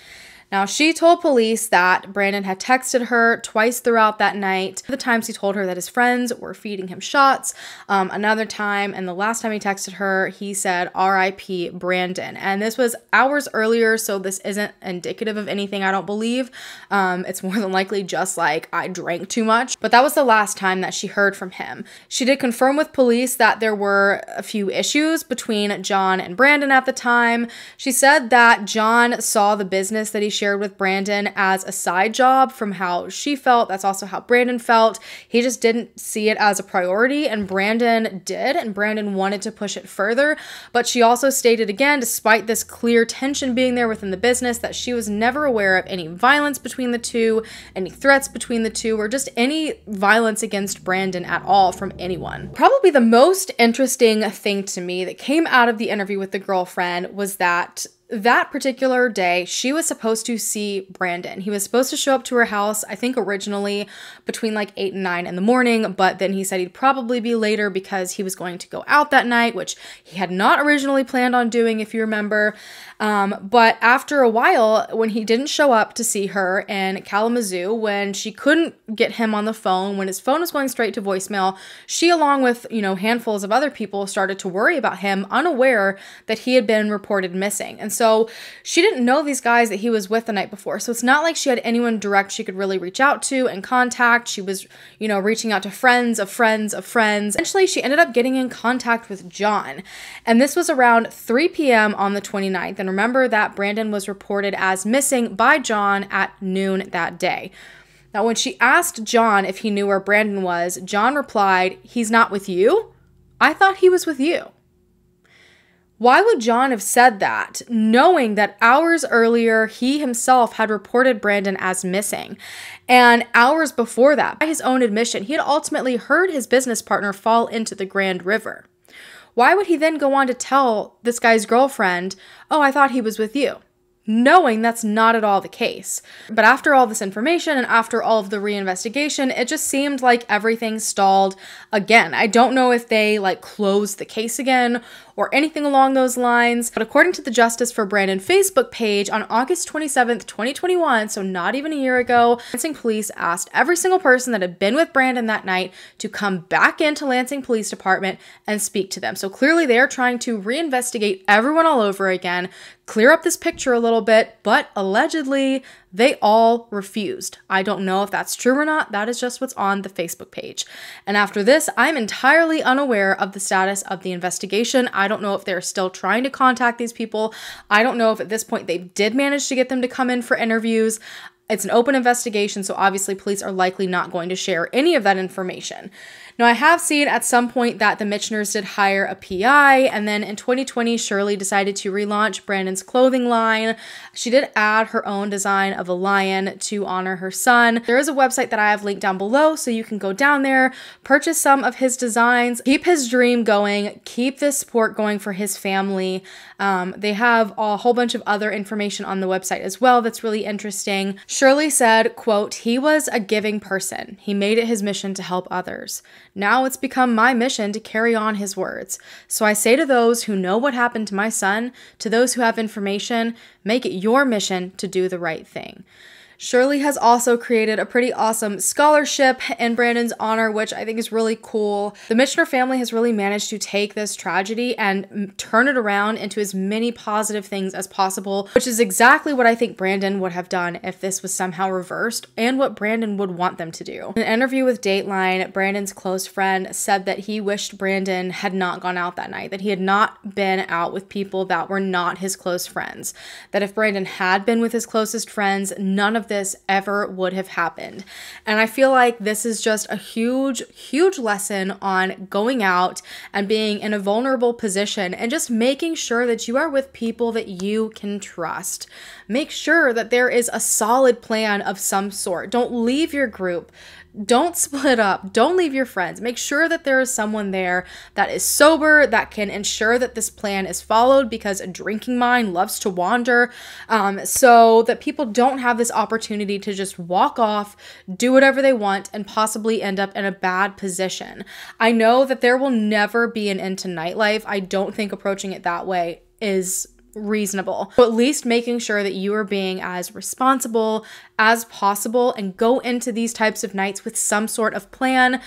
Now, she told police that Brandon had texted her twice throughout that night. The times he told her that his friends were feeding him shots. Um, another time, and the last time he texted her, he said, RIP Brandon. And this was hours earlier, so this isn't indicative of anything, I don't believe. Um, it's more than likely just like I drank too much. But that was the last time that she heard from him. She did confirm with police that there were a few issues between John and Brandon at the time. She said that John saw the business that he shared with Brandon as a side job from how she felt. That's also how Brandon felt. He just didn't see it as a priority, and Brandon did, and Brandon wanted to push it further. But she also stated again, despite this clear tension being there within the business, that she was never aware of any violence between the two, any threats between the two, or just any violence against Brandon at all from anyone. Probably the most interesting thing to me that came out of the interview with the girlfriend was that that particular day, she was supposed to see Brandon. He was supposed to show up to her house, I think originally between like 8 and 9 in the morning, but then he said he'd probably be later because he was going to go out that night, which he had not originally planned on doing, if you remember. Um, but after a while, when he didn't show up to see her in Kalamazoo, when she couldn't get him on the phone, when his phone was going straight to voicemail, she, along with, you know, handfuls of other people, started to worry about him, unaware that he had been reported missing. And so she didn't know these guys that he was with the night before. So it's not like she had anyone direct she could really reach out to and contact. She was, you know, reaching out to friends of friends of friends. Eventually, she ended up getting in contact with John. And this was around 3 p.m. on the 29th. And remember that Brandon was reported as missing by John at noon that day. Now, when she asked John if he knew where Brandon was, John replied, He's not with you? I thought he was with you. Why would John have said that, knowing that hours earlier he himself had reported Brandon as missing? And hours before that, by his own admission, he had ultimately heard his business partner fall into the Grand River. Why would he then go on to tell this guy's girlfriend, Oh, I thought he was with you? Knowing that's not at all the case. But after all this information and after all of the reinvestigation, it just seemed like everything stalled again. I don't know if they like closed the case again or anything along those lines. But according to the Justice for Brandon Facebook page on August 27th, 2021, so not even a year ago, Lansing police asked every single person that had been with Brandon that night to come back into Lansing Police Department and speak to them. So clearly they are trying to reinvestigate everyone all over again, clear up this picture a little bit, but allegedly they all refused. I don't know if that's true or not. That is just what's on the Facebook page. And after this, I'm entirely unaware of the status of the investigation. I don't know if they're still trying to contact these people. I don't know if at this point they did manage to get them to come in for interviews. It's an open investigation, so obviously police are likely not going to share any of that information. Now, I have seen at some point that the Mitchners did hire a PI, and then in 2020, Shirley decided to relaunch Brandon's clothing line. She did add her own design of a lion to honor her son. There is a website that I have linked down below, so you can go down there, purchase some of his designs, keep his dream going, keep this sport going for his family. Um, they have a whole bunch of other information on the website as well that's really interesting. Shirley said, quote, he was a giving person. He made it his mission to help others. Now it's become my mission to carry on his words. So I say to those who know what happened to my son, to those who have information, make it your mission to do the right thing. Shirley has also created a pretty awesome scholarship in Brandon's honor, which I think is really cool. The Mitchner family has really managed to take this tragedy and turn it around into as many positive things as possible, which is exactly what I think Brandon would have done if this was somehow reversed and what Brandon would want them to do. In an interview with Dateline, Brandon's close friend said that he wished Brandon had not gone out that night, that he had not been out with people that were not his close friends, that if Brandon had been with his closest friends, none of this ever would have happened. And I feel like this is just a huge, huge lesson on going out and being in a vulnerable position and just making sure that you are with people that you can trust. Make sure that there is a solid plan of some sort. Don't leave your group don't split up. Don't leave your friends. Make sure that there is someone there that is sober, that can ensure that this plan is followed because a drinking mind loves to wander. Um, so that people don't have this opportunity to just walk off, do whatever they want, and possibly end up in a bad position. I know that there will never be an end to nightlife. I don't think approaching it that way is reasonable. But at least making sure that you are being as responsible as possible and go into these types of nights with some sort of plan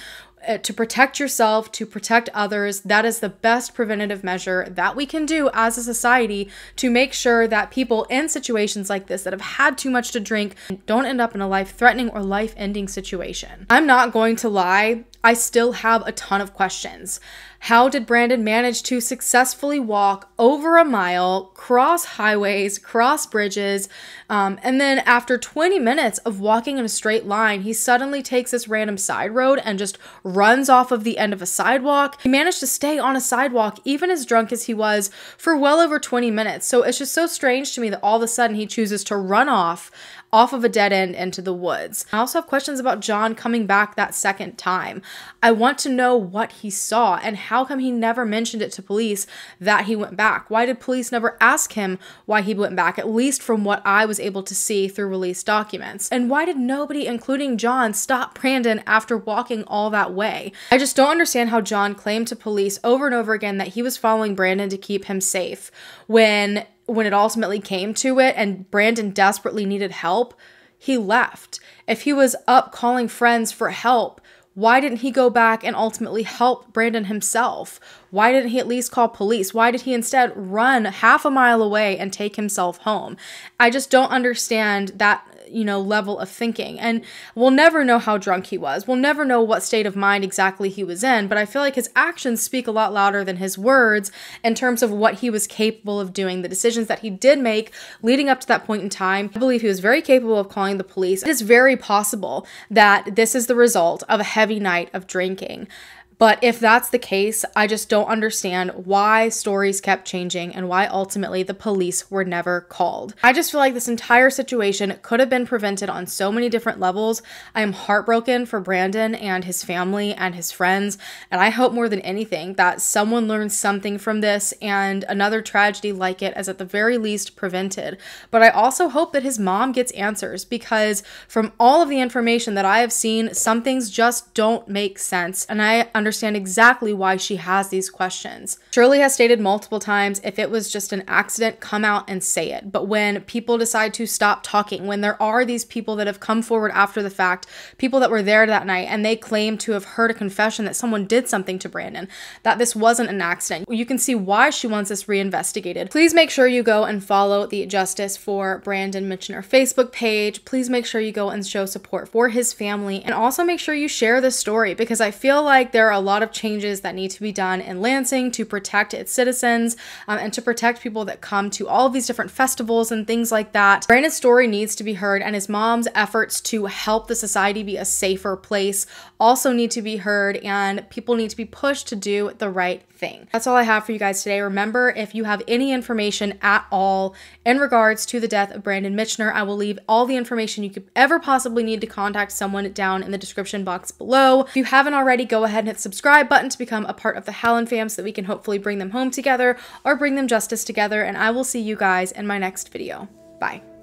uh, to protect yourself, to protect others. That is the best preventative measure that we can do as a society to make sure that people in situations like this that have had too much to drink don't end up in a life threatening or life ending situation. I'm not going to lie, I still have a ton of questions. How did Brandon manage to successfully walk over a mile, cross highways, cross bridges, um, and then after 20 minutes of walking in a straight line, he suddenly takes this random side road and just runs off of the end of a sidewalk? He managed to stay on a sidewalk, even as drunk as he was, for well over 20 minutes. So it's just so strange to me that all of a sudden he chooses to run off off of a dead end into the woods. I also have questions about John coming back that second time. I want to know what he saw and how come he never mentioned it to police that he went back. Why did police never ask him why he went back, at least from what I was able to see through released documents? And why did nobody, including John, stop Brandon after walking all that way? I just don't understand how John claimed to police over and over again that he was following Brandon to keep him safe when when it ultimately came to it and Brandon desperately needed help, he left. If he was up calling friends for help, why didn't he go back and ultimately help Brandon himself? Why didn't he at least call police? Why did he instead run half a mile away and take himself home? I just don't understand that you know, level of thinking. And we'll never know how drunk he was. We'll never know what state of mind exactly he was in, but I feel like his actions speak a lot louder than his words in terms of what he was capable of doing, the decisions that he did make leading up to that point in time. I believe he was very capable of calling the police. It is very possible that this is the result of a heavy night of drinking. But if that's the case, I just don't understand why stories kept changing and why ultimately the police were never called. I just feel like this entire situation could have been prevented on so many different levels. I am heartbroken for Brandon and his family and his friends, and I hope more than anything that someone learns something from this and another tragedy like it is at the very least prevented. But I also hope that his mom gets answers because from all of the information that I have seen, some things just don't make sense. And I understand exactly why she has these questions. Shirley has stated multiple times if it was just an accident, come out and say it. But when people decide to stop talking, when there are these people that have come forward after the fact, people that were there that night, and they claim to have heard a confession that someone did something to Brandon, that this wasn't an accident, you can see why she wants this reinvestigated. Please make sure you go and follow the Justice for Brandon Mitchner Facebook page. Please make sure you go and show support for his family, and also make sure you share this story because I feel like there are a lot of changes that need to be done in Lansing to protect its citizens um, and to protect people that come to all of these different festivals and things like that. Brandon's story needs to be heard, and his mom's efforts to help the society be a safer place also need to be heard, and people need to be pushed to do the right thing. That's all I have for you guys today. Remember, if you have any information at all in regards to the death of Brandon Mitchner, I will leave all the information you could ever possibly need to contact someone down in the description box below. If you haven't already, go ahead and hit subscribe button to become a part of the Hallan fam so that we can hopefully bring them home together or bring them justice together. And I will see you guys in my next video. Bye.